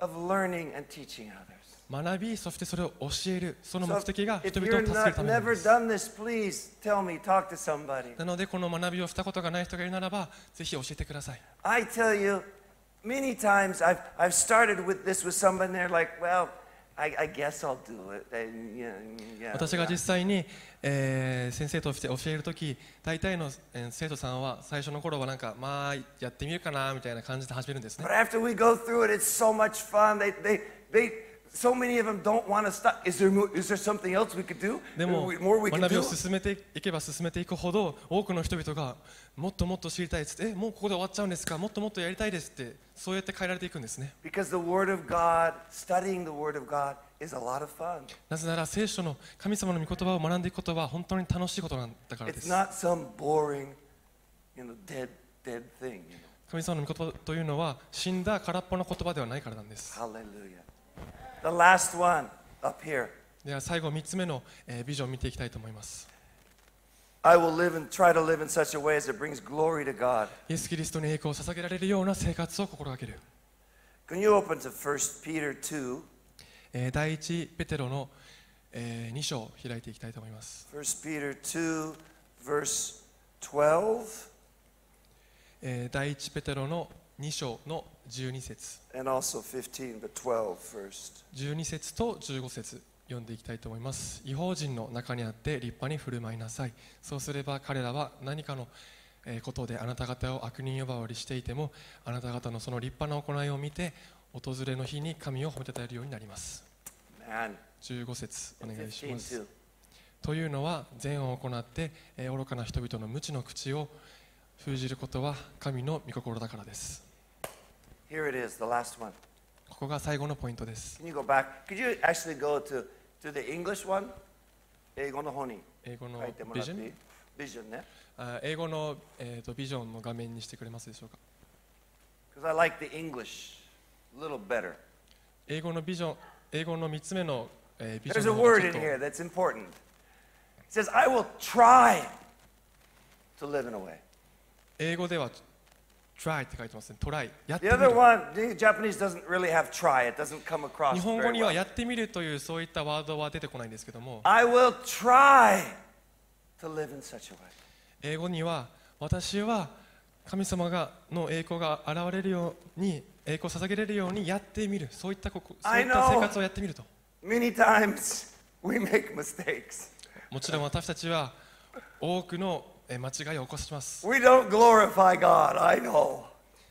of learning and teaching others. 学びそしてそれを教えるその目的が人々を助けるためです.なのでこの学びをしたことがない人がいるならばぜひ教えてください I tell you, many times I've, I've started with this with somebody, and they're like, well, I, I guess I'll do it. And, you know, yeah, 私が.実際に、えー先生として教えるとき大体の、えー生徒さんは最初の頃はなんかまあやってみるかなみたいな感じで始めるんですね But after we go through it, it's so much fun. They, they, they, So many of them don't want to stop. Is there, is there something else we could do? More we can do? もっともっと知りたいっつって、え、もうここで終わっちゃうんですか、もっともっとやりたいですって、そうやって変えられていくんですね。なぜなら、聖書の神様の御言葉を学んでいくことは本当に楽しいことなんだからです。神様の御言葉というのは、死んだ空っぽの言葉ではないからなんです。では最後3つ目のビジョンを見ていきたいと思います。イエス・キリストに栄光を捧げられるような生活を心がける。Can 1第一ペテロの2章を開いていきたいと思います。1 Peter 2, verse 12. 第一ペテロの2。2章の12節。And also 15, but 12 first. 12節と15節。読んでいきたいと思います。違法人の中にあって立派に振る舞いなさい。そうすれば彼らは何かのえーことであなた方を悪人呼ばわりしていてもあなた方のその立派な行いを見て訪れの日に神を褒めてたえるようになります。Man, 15節。お願いし15ます.というのは善を行って、えー愚かな人々の無知の口を封じることは神の御心だからです Here it is, the last one. ここが最後のポイントです Can you go back? Could you actually go to, to the English one? 英語の方に英語の書いてもらビジョンっていいビジョンね。あ英語の、えー、とビジョンの画面にしてくれますでしょうか Because I like the English a little better. 英語のビジョン英語の3つ目の、えービジ There's ョ a ンの方が word in here that's important. It says, I will try to live in a way. 英語では try って書いてますねトライやって The み other る one, the Japanese doesn't really have try. It doesn't come across 日本語 very には well. やってみるというそういったワードは出てこないんですけども I will try to live in such a way. 英語には私は神様がの栄光が現れるように栄光を捧げれるようにやってみるそういったここそうい I った know. 生活をやってみると Many times we make mistakes. もちろん私たちは多くのえー間違いを起こします We don't glorify God, I know.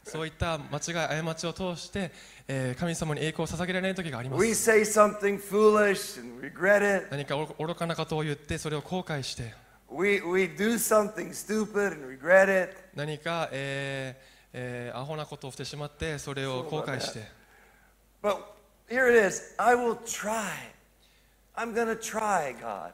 そういった間違い過ちを通して、えー神様に栄光を捧げられない時がありま We す say something foolish and regret it. 何か愚愚かなことを言ってそれを後悔して We, we do something stupid and regret it. 何か、えーえーアホなことをしてしまってそれを後悔して、But here it is I will try. I'm going to try, God,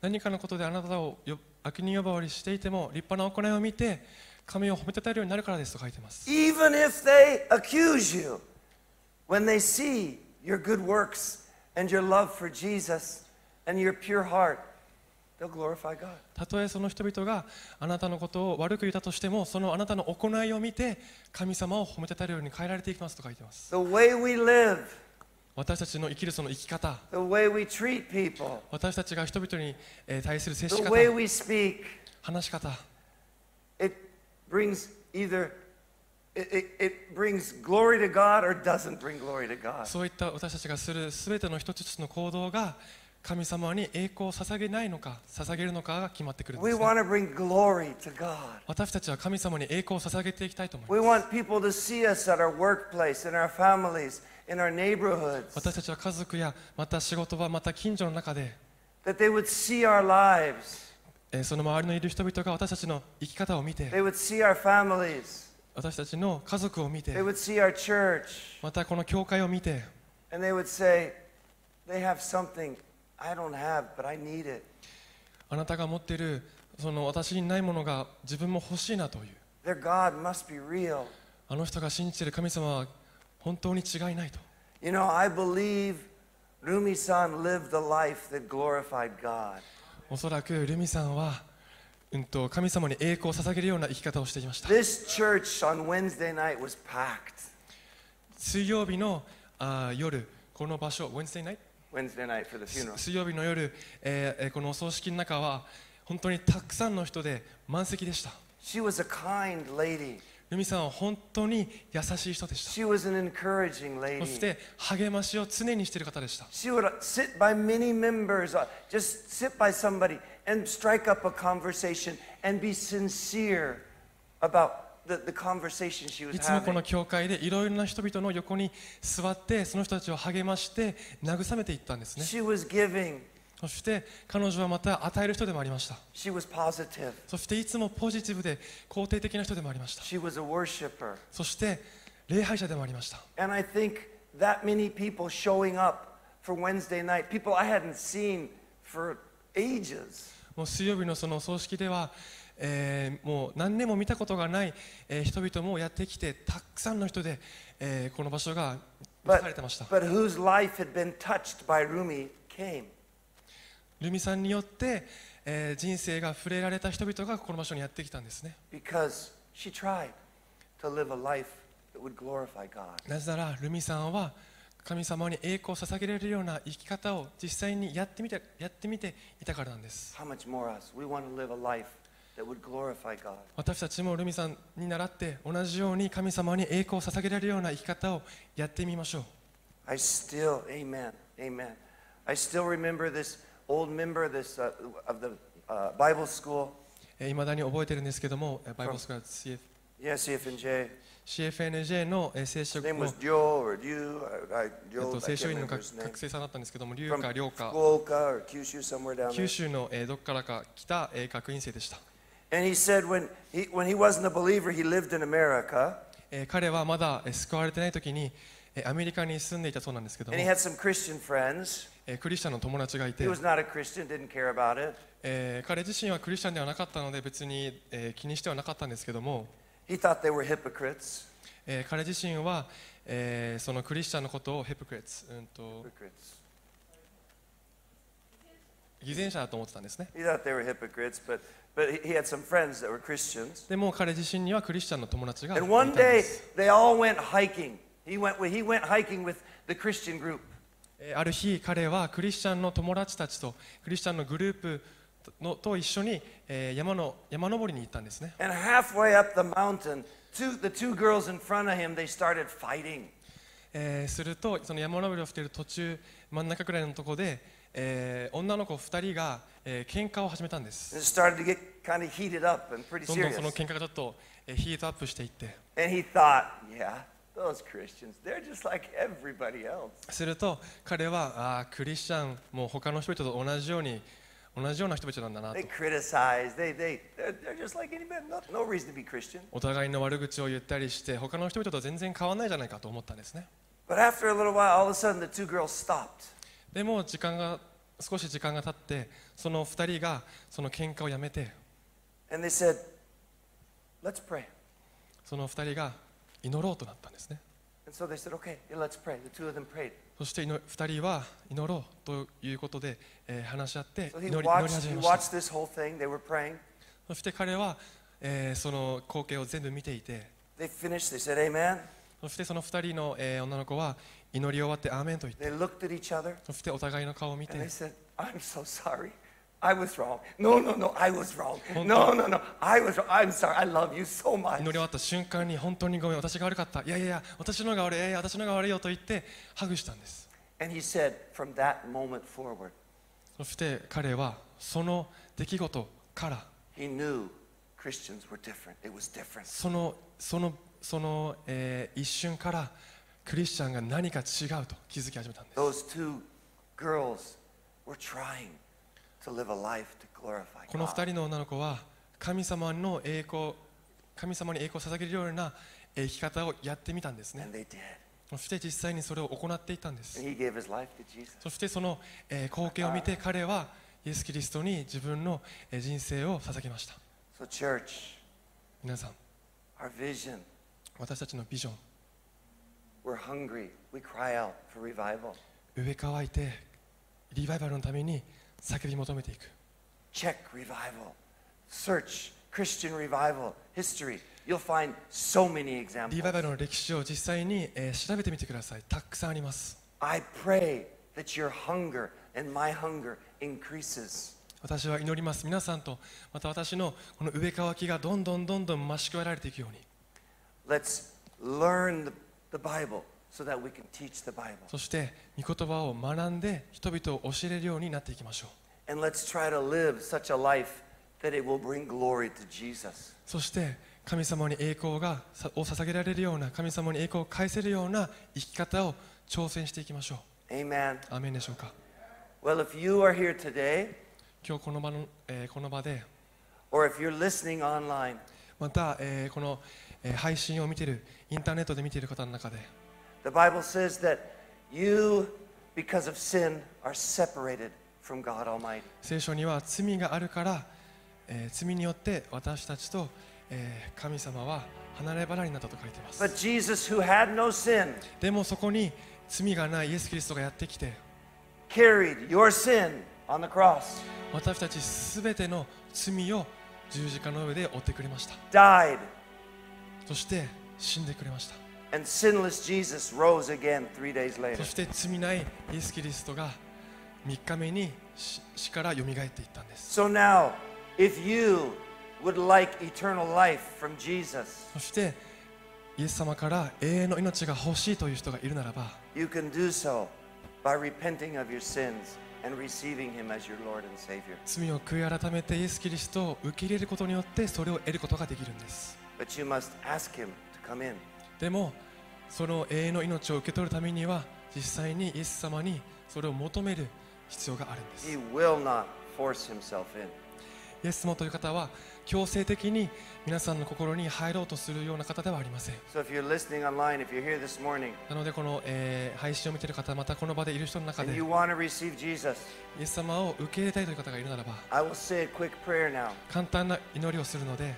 何かのことであなたをよ悪人呼ばわりしていても立派な行いを見て神を褒めたたえるようになるからですと書いてます Even if they accuse you, when they see your good works and your love for Jesus and your pure heart, they'll glorify God. たとえその人々があなたのことを悪く言ったとしてもそのあなたの行いを見て神様を褒めたたえるように変えられていきますと書いてます The way we live, 私たちの生きるその生き方、私たちが人々に対する接し方、話し方、it brings either そういった私たちがするすべての一つ一つの行動が神様に栄光を捧げないのか捧げるのかが決まってくるんです、ね、bring glory to God. 私たちは神様に栄光を捧げていきたいと思います。We want people to see us at our workplace, in our families, in our neighborhoods, 私たちは家族やまた仕事場また近所の中で、that they would see our lives, えーその周りのいる人々が私たちの生き方を見て they would see our families, 私たちの家族を見て they would see our church, またこの教会を見て and they would say, they have something I don't have, but I need it. あなたが持っているその私にないものが自分も欲しいなという Their God must be real. あの人が信じている神様は本当に違いないと You know, I believe Rumi san lived a life that glorified God. おそらくルミさんは、うん、と神様に栄光を捧げるような生き方をしていました This church on Wednesday night was packed. 水曜日のあー夜この場所 Wednesday night Wednesday night for the funeral. 水曜日の夜、えーえーこのお葬式の中は本当にたくさんの人で満席でした She was a kind lady. ルミさんは本当に優しい人でした She was an encouraging そ lady. して励ましを常にしている方でした She would uh, sit by many members, uh, just sit by somebody and strike up a conversation and be sincere about the, the conversation she い was つもこ having. の教会でいろいろな人々の横に座ってその人たちを励まして慰めていったんですね She was giving. そして彼女はまた与える人でもありました.そしていつもポジティブで肯定的な人でもありました.そして礼拝者でもありました And I think that many people showing up for Wednesday night, people I hadn't seen for ages. もう水曜日のその葬式では、えーもう何年も見たことがない、えー人々もやってきてたくさんの人で、えーこの場所が満たされてました but whose life had been touched by Rumi came. ルミさんによって、え、人生が触れられた人々がこの場所にやってきたんですね。なぜなら、ルミさんは神様に栄光を捧げられるような生き方を実際にやってみて,やって,みていたからなんです。私たちもルミさんに習って同じように神様に栄光を捧げられるような生き方をやってみましょう。I still, いまだに覚えてるんですけども、バイブスクー、C. F. N. J. CFNJ の聖書学、聖書院の学生さんだったんですけども、リュウかリョウか、九州のどこからか来た学院生でした。彼はまだ救われてない時にアメリカに住んでいたそうなんですけども。クリスチャンの友達がいて、彼自身はクリスチャンではなかったので別に、え、気にしてはなかったんですけども、彼自身は、え、そのクリスチャンのことをヘプクリッツ、うん、と。偽善者だと思ってたんですね。でも彼自身にはクリスチャンの友達がいた。ある日彼はクリスチャンの友達たちとクリスチャンのグループのと一緒に山,の山登りに行ったんですね。ええするとその山登りをしている途中真ん中くらいのところで、えー、女の子2人が、えー、喧嘩を始めたんです。どんどんその喧嘩がちょっと、えー、ヒートアップしていって。すると彼はあクリスチャンも他の人々と同じように同じような人々なんだな。お互いの悪口を言ったりして他の人々と全然変わらないじゃないかと思ったんですね。でも時間が少し時間が経ってその二人がその喧嘩をやめてその二人が祈ろうとなったんですね。So said, okay, yeah, そして2人は祈ろうということで、えー、話し合って祈り, so watched, 祈り始めました。そして彼は、えー、その光景を全部見ていて they finished, they said, Amen. そしてその2人の、えー、女の子は祈り終わって「アーメンと言って they looked at each other, そしてお互いの顔を見て they said, I'm、so sorry. I was wrong. No, no, no, I was wrong. No, no, no, I was wrong. I'm sorry. I love you so 祈 much. り終わった瞬間に本当にごめん私が悪かったいやいやいや私のが悪いいやいや私のが悪いよと言ってハグしたんです And he said, from that moment forward, そして彼はその出来事から he knew Christians were different. It was different. そのそのその、えー一瞬からクリスチャンが何か違うと気づき始めたんです Those two girls were trying この God. 2人の女の子は神様の栄光神様に栄光を捧げるようなえー生き方をやってみたんですね.そして実際にそれを行っていったんです.そしてその、えー光景を見て 彼はイエス・キリストに自分のえー人生を捧げました So, church, 皆さん our vision, 私たちのビジョン we're hungry. We cry out for revival. 上乾いてリバイバルのために叫び求めていく Check revival. Search Christian revival history. You'll find so many リ examples. バイバルの歴史を実際に、えー調べてみてくださいたくさんあります I pray that your hunger and my hunger increases. 私は祈ります皆さんとまた私のこの上乾きがどんどんどんどん増し加えられていくように Let's learn the, the Bible そして、御言葉を学んで人々を教えるようになっていきましょう。そして、神様に栄光がを捧げられるような、神様に栄光を返せるような生き方を挑戦していきましょう。Amen. でしょうか？今日この場,の、え、この場で、また、えー、この、え、配信を見ている、インターネットで見ている方の中で、the Bible says that you, because of sin, are separated from God Almighty. 聖書には罪があるから、えー罪によって私たちと、えー神様は離れ離れになったと書いています But Jesus, who had no sin, でもそこに罪がないイエス・キリストがやってきて carried your sin on the cross, 私たちすべての罪を十字架の上で負ってくれました died, そして死んでくれました and sinless Jesus rose again three days そ later. して罪ないイエス・キリストが3日目に死死からよみがえっていったんです So now, if you would like eternal life from Jesus, そしてイエス様から永遠の命が欲しいという人がいるならば you can do so by repenting of your sins and receiving Him as your Lord and Savior. 罪を悔い改めてイエス・キリストを受け入れることによってそれを得ることができるんです But you must ask Him to come in. でもその永遠の命を受け取るためには実際にイエス様にそれを求める必要があるんです He will not force Himself in. イエス様という方は強制的に皆さんの心に入ろうとするような方ではありません So online, morning なのでこの、えー配信を見ている方またこの場でいる人の中で you イ Jesus, エス様を受け入れたいという方がいるならば.簡単な祈りをするので.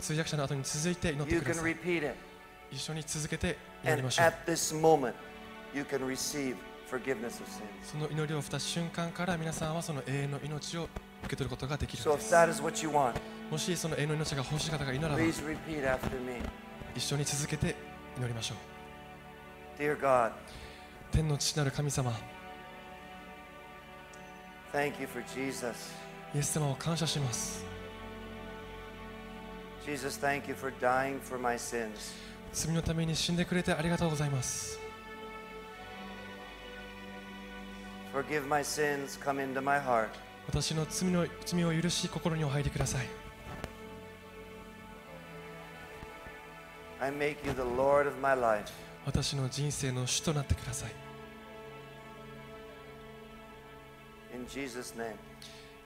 通訳者の後に続いて祈ってください.一緒に続けてやりましょう。その祈りを2瞬間から皆さんはその永遠の命を受け取ることができるで。So、want, もしその永遠の命が欲しい方がいるならば、一緒に続けて祈りましょう。God, 天の父なる神様、Thank you for Jesus. イエス様を感謝します。Jesus, thank you for dying for my sins. 罪のために死んでくれてありがとうございます Forgive my sins, come into my heart. 私の罪の罪を許し心にお入りください I make you the Lord of my life. 私の人生の主となってください In Jesus' name.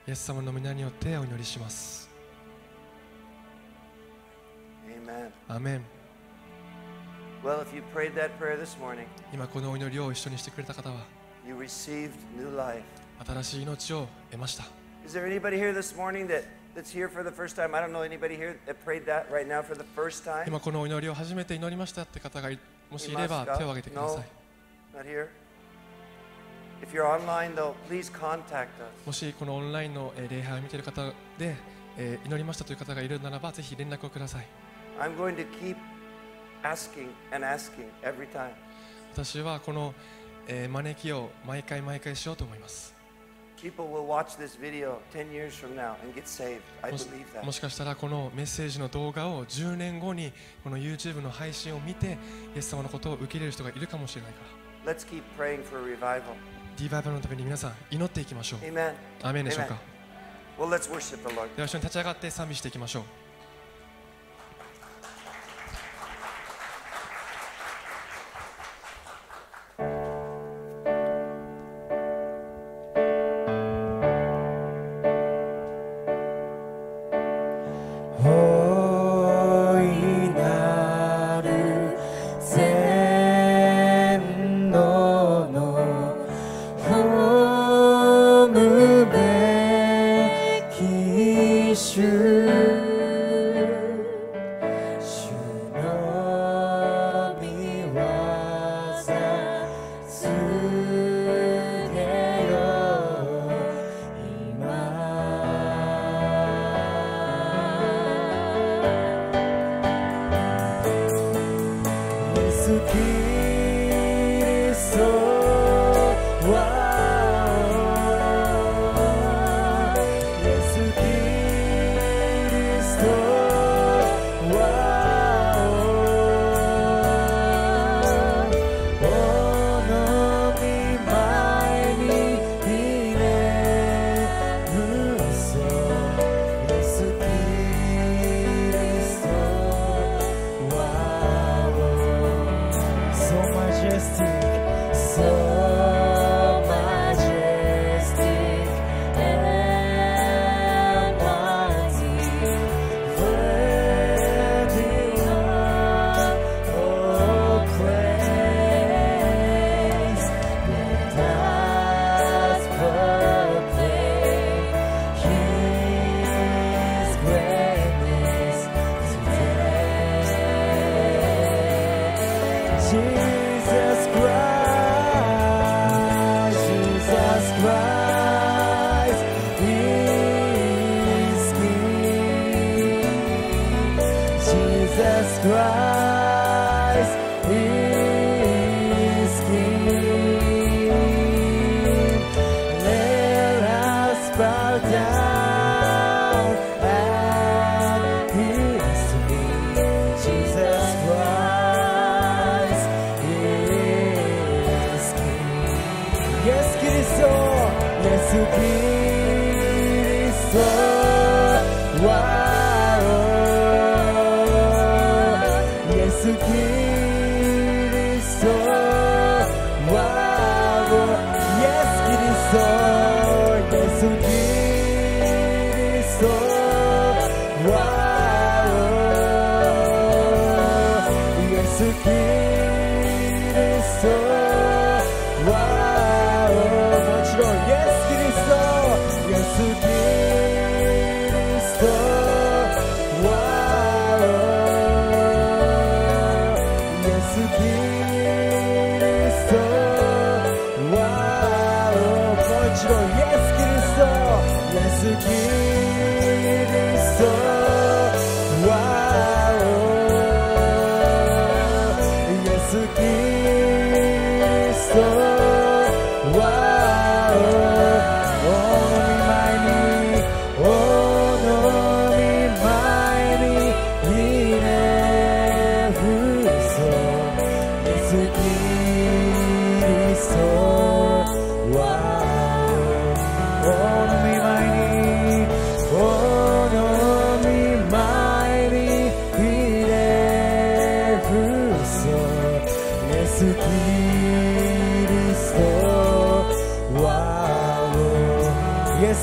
イエス様の皆によってお祈りします Amen. アーメン今このお祈りを一緒にしてくれた方は新しい命を得ました。今このお祈りを初めて祈りましたって方がもしいれば手を挙げてください。もしこのオンラインの礼拝を見ている方で祈りましたという方がいるならばぜひ連絡をください。私はこの、え、招きを毎回毎回しようと思います。もしかしたらこのメッセージの動画を10年後にこの YouTube の配信を見て、イエス様のことを受け入れる人がいるかもしれないから。ディバイバルのために皆さん祈っていきましょう。雨でしょうか？では一緒に立ち上がって賛美していきましょう。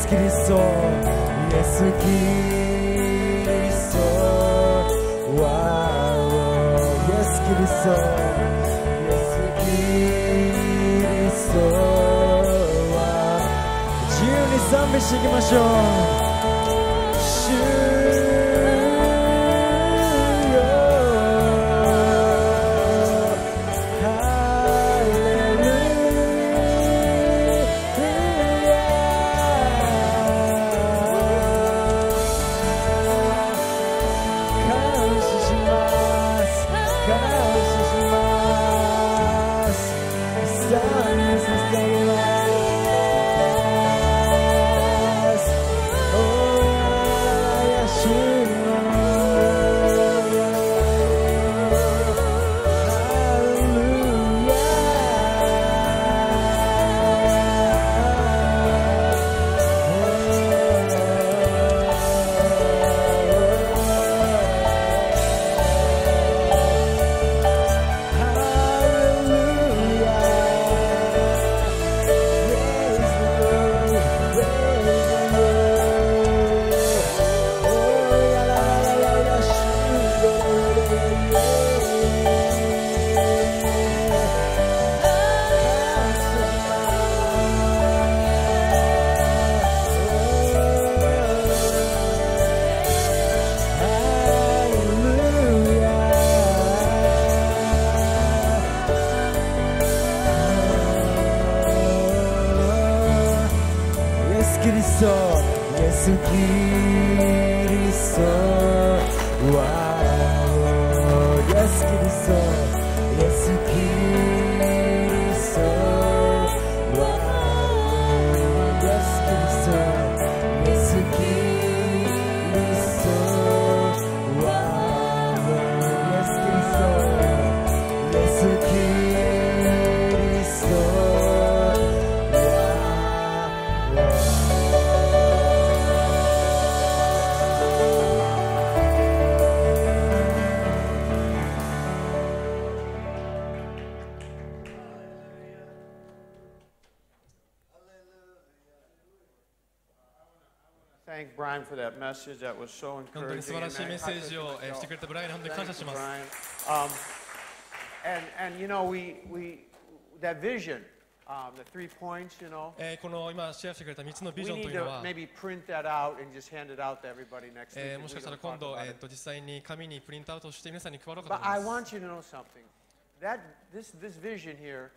그리스도 예수 그리스도 와우 예수 그리스도 예수 그리스도 賛美していきましょう。Esprit Saint, laisse-nous. Message. That was so 本当に encouraging. 素晴らしい and メッセージを、えーしてくれたブライアンに本当に感謝します。Um, and, and you know, we, we, that vision, um, the three points, you know, えーこの今シェアしてくれた3つのビ we ジョンと need いうの to は、maybe print that out and just hand it out to everybody next week. えー and もし we かしたら don't 今 talk 度、about えー it. と実際に紙にプリントアウトして皆さんに配ろうかと But 思い I ます。want you to know something. That, this, this vision here,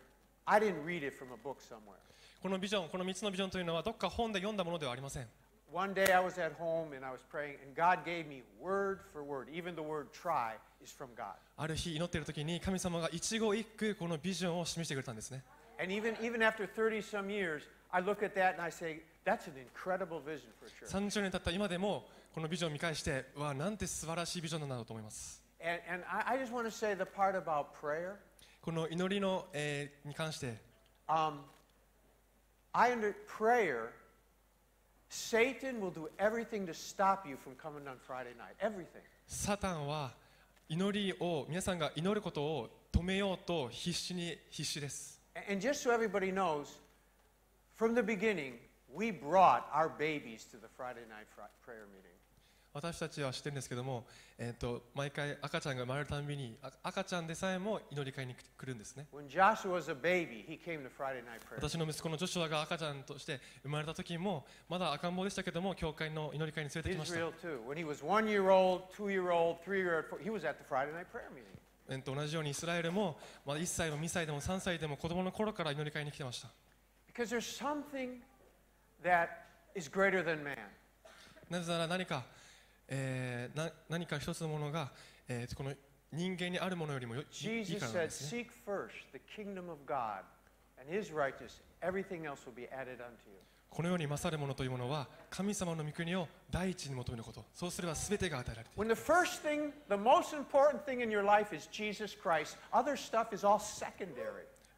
I didn't read it from a book somewhere. このビジョン、この3つのビジョンというのはどっか本で読んだものではありません。One day I was at home and I was praying, and God gave me word for word. Even the word try is from God. ある日祈っている時に神様が一語一句このビジョンを示してくれたんですね。 And even, even after 30 some years, I look at that and I say, that's an incredible vision for a church. 30年経った今でもこのビジョンを見返して、うわ、なんて素晴らしいビジョンなんだろうと思います。 And, and I, I just want to say the part about prayer. この祈りの、えーに関して、 Um, I under prayer, Satan will do everything to stop you from coming on Friday night. Everything. サタンは祈りを皆さんが祈ることを止めようと必死に必死です。 And and just so everybody knows, from the beginning, we brought our babies to the Friday night fri- prayer meeting. 私たちは知ってるんですけども、えー、と毎回赤ちゃんが生まれるたびに赤ちゃんでさえも祈り会に来るんですね。私の息子のジョシュアが赤ちゃんとして生まれた時もまだ赤ん坊でしたけども教会の祈り会に連れてきました。同じようにイスラエルも、ま、だ1歳も2歳でも3歳でも子供の頃から祈り会に来てました。なぜなら何かえー、な何か一つのものが、えー、この人間にあるものよりもいい、このように勝るものというものは神様の御国を第一に求めること。そうすれば全てが与えられている。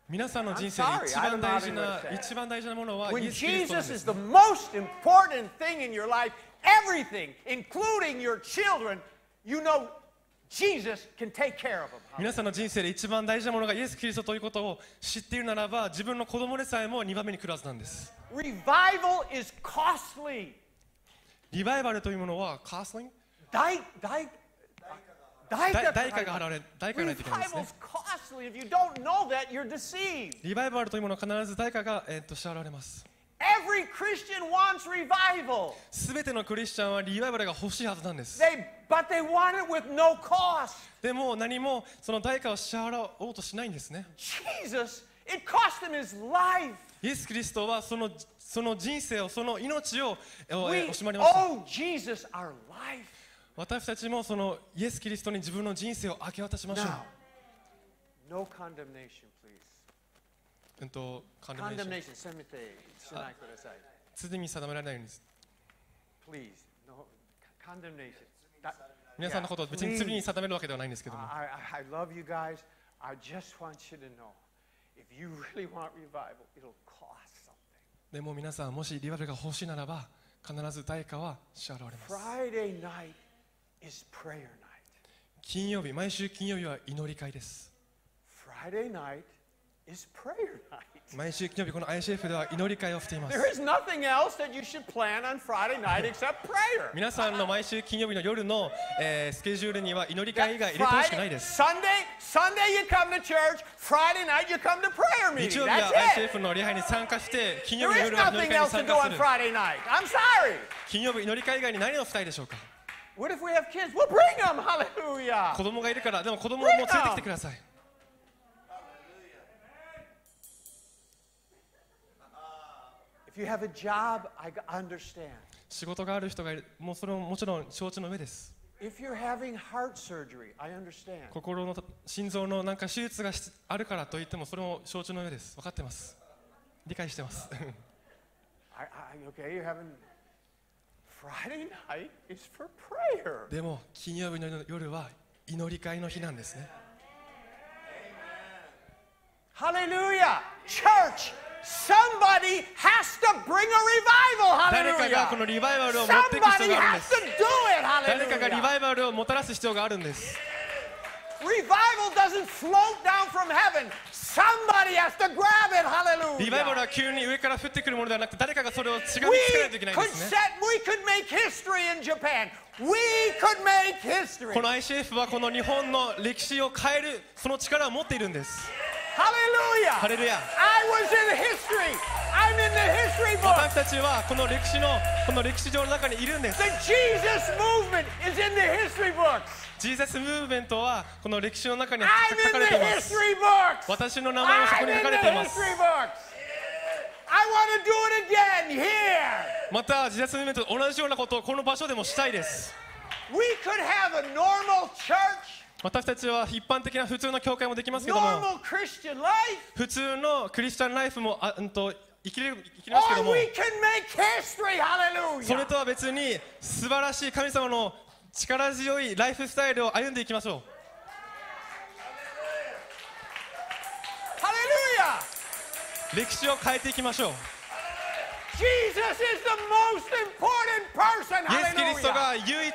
皆さんの人生で一番大事な,大事なものは、イエス・キリストなんです、everything, including your children, you know Jesus can take care of them. 皆さんの人生で一番大事なものがイエス・キリストということを知っているならば自分の子供でさえも2番目に来るはずなんです Revival is costly. リバイバルというものはカースリング大大大価が払われ代価がないといけないんですね Revival's costly. If you don't know that, you're deceived. リバイバルというものは必ず代価が、えー、と支払われます Every Christian wants revival. すべてのクリスチャンはリバイバルが欲しいはずなんです They but they want it with no cost. でも何もその代価を支払おうとしないんですね Jesus, it cost him his life. イエス・キリストはそのその人生をその命を、えー We 惜しまれました owe Jesus our life. 私たちもそのイエス・キリストに自分の人生を明け渡しましょう Now, no condemnation. うんと、Condemnation, せめてしないください。罪に定められないように Please, no condemnation. 皆さんのことを別に罪に定めるわけではないんですけども I, I, I love you guys. I just want you to know if you really want revival, it'll cost something. でも皆さんもしリバイバルが欲しいならば必ず代価は支払われます Friday night is prayer night. 金曜日毎週金曜日は祈り会です Friday night. 毎週金曜日、この ICF では祈り会をしています。皆さんの毎週金曜日の夜の、えー、スケジュールには祈り会以外入れてほしくないです。日曜日は ICF の礼拝に参加して、金曜日の夜は祈り会に参加す金曜日祈り会以外に何をしたいでしょうか？子供がいるから、でも子供も連れてきてください。仕事がある人がいる、もうそれももちろん承知の上です。心の心臓のなんか手術があるからといっても、それも承知の上です。分かってます。理解してます。でも金曜日の夜は祈り会の日なんですね。Hallelujah! Church! Somebody has to bring a revival. 誰かがこの Hallelujah. リバイバルを持っていく必 Somebody 要があるん has で to す do it. 誰かがリ Hallelujah. バイバルをもたらす必要があるんです Revival doesn't float down from heaven. Somebody has to grab it. リバイバル Hallelujah. が急に上から降ってくるものではなくて誰かがそれをしが We みつけないといけないん could ですね set, we could make history in Japan. We could make history. この ICF はこの日本の歴史を変えるその力を持っているんです Hallelujah. ハレルヤ I was in history. I'm in the history book. 私たちはこの歴史のこの歴史上の中にいるんです The Jesus movement is in the history books. ジーザスムーブメントはこの歴史の中に書かれています.私の名前もそこに書かれています. I want to do it again here. またジーザスムーブメントと同じようなことをこの場所でもしたいです We could have a normal church, 私たちは一般的な普通の教会もできますけども普通のクリスチャンライフもあ、うん、と生きれる生きれますけども.それ.とは別に素晴らしい神様の力強いライフスタイルを歩んでいきましょ.う歴史を変えていきましょうイエス・キリスト.が唯一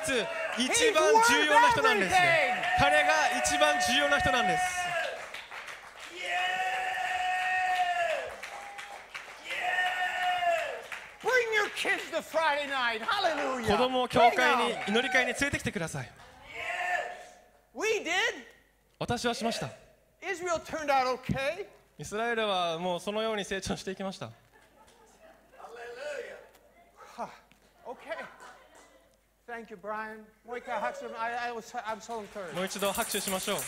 一番重要な人なんです彼が一番重要な人なんです.子.供を教会に.祈り会に連れてきてください.私はしました.イスラエルはもうそのように成長していきました Okay. もう一度拍手しましょう。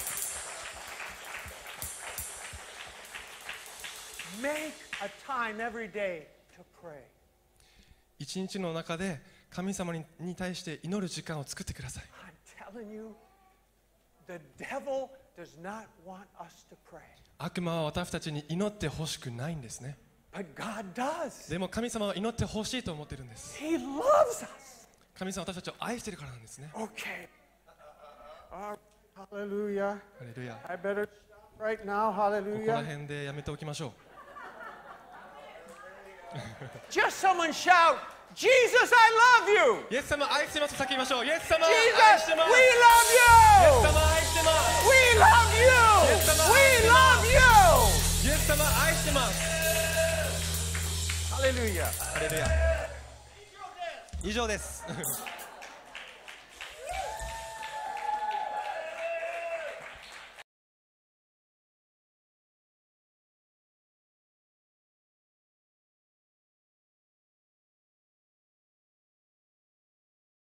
一日の中で神様に対して祈る時間を作ってください。悪魔は私たちに祈ってほしくないんですね。でも神様は祈ってほしいと思ってるんです。神様私たちを愛してるからなんですね。OK! ハレルヤ。ハレルヤ。I better stop right now, ハレルヤ。この辺でやめておきましょう。Just someone shout, Jesus, I love you! イエス様愛してますと叫びましょう。イエス様 Jesus, 愛してます。We love you! イエス様愛してます。We love you! We love you! イエス様愛してます。ハレルヤ。ハレルヤ。以上です。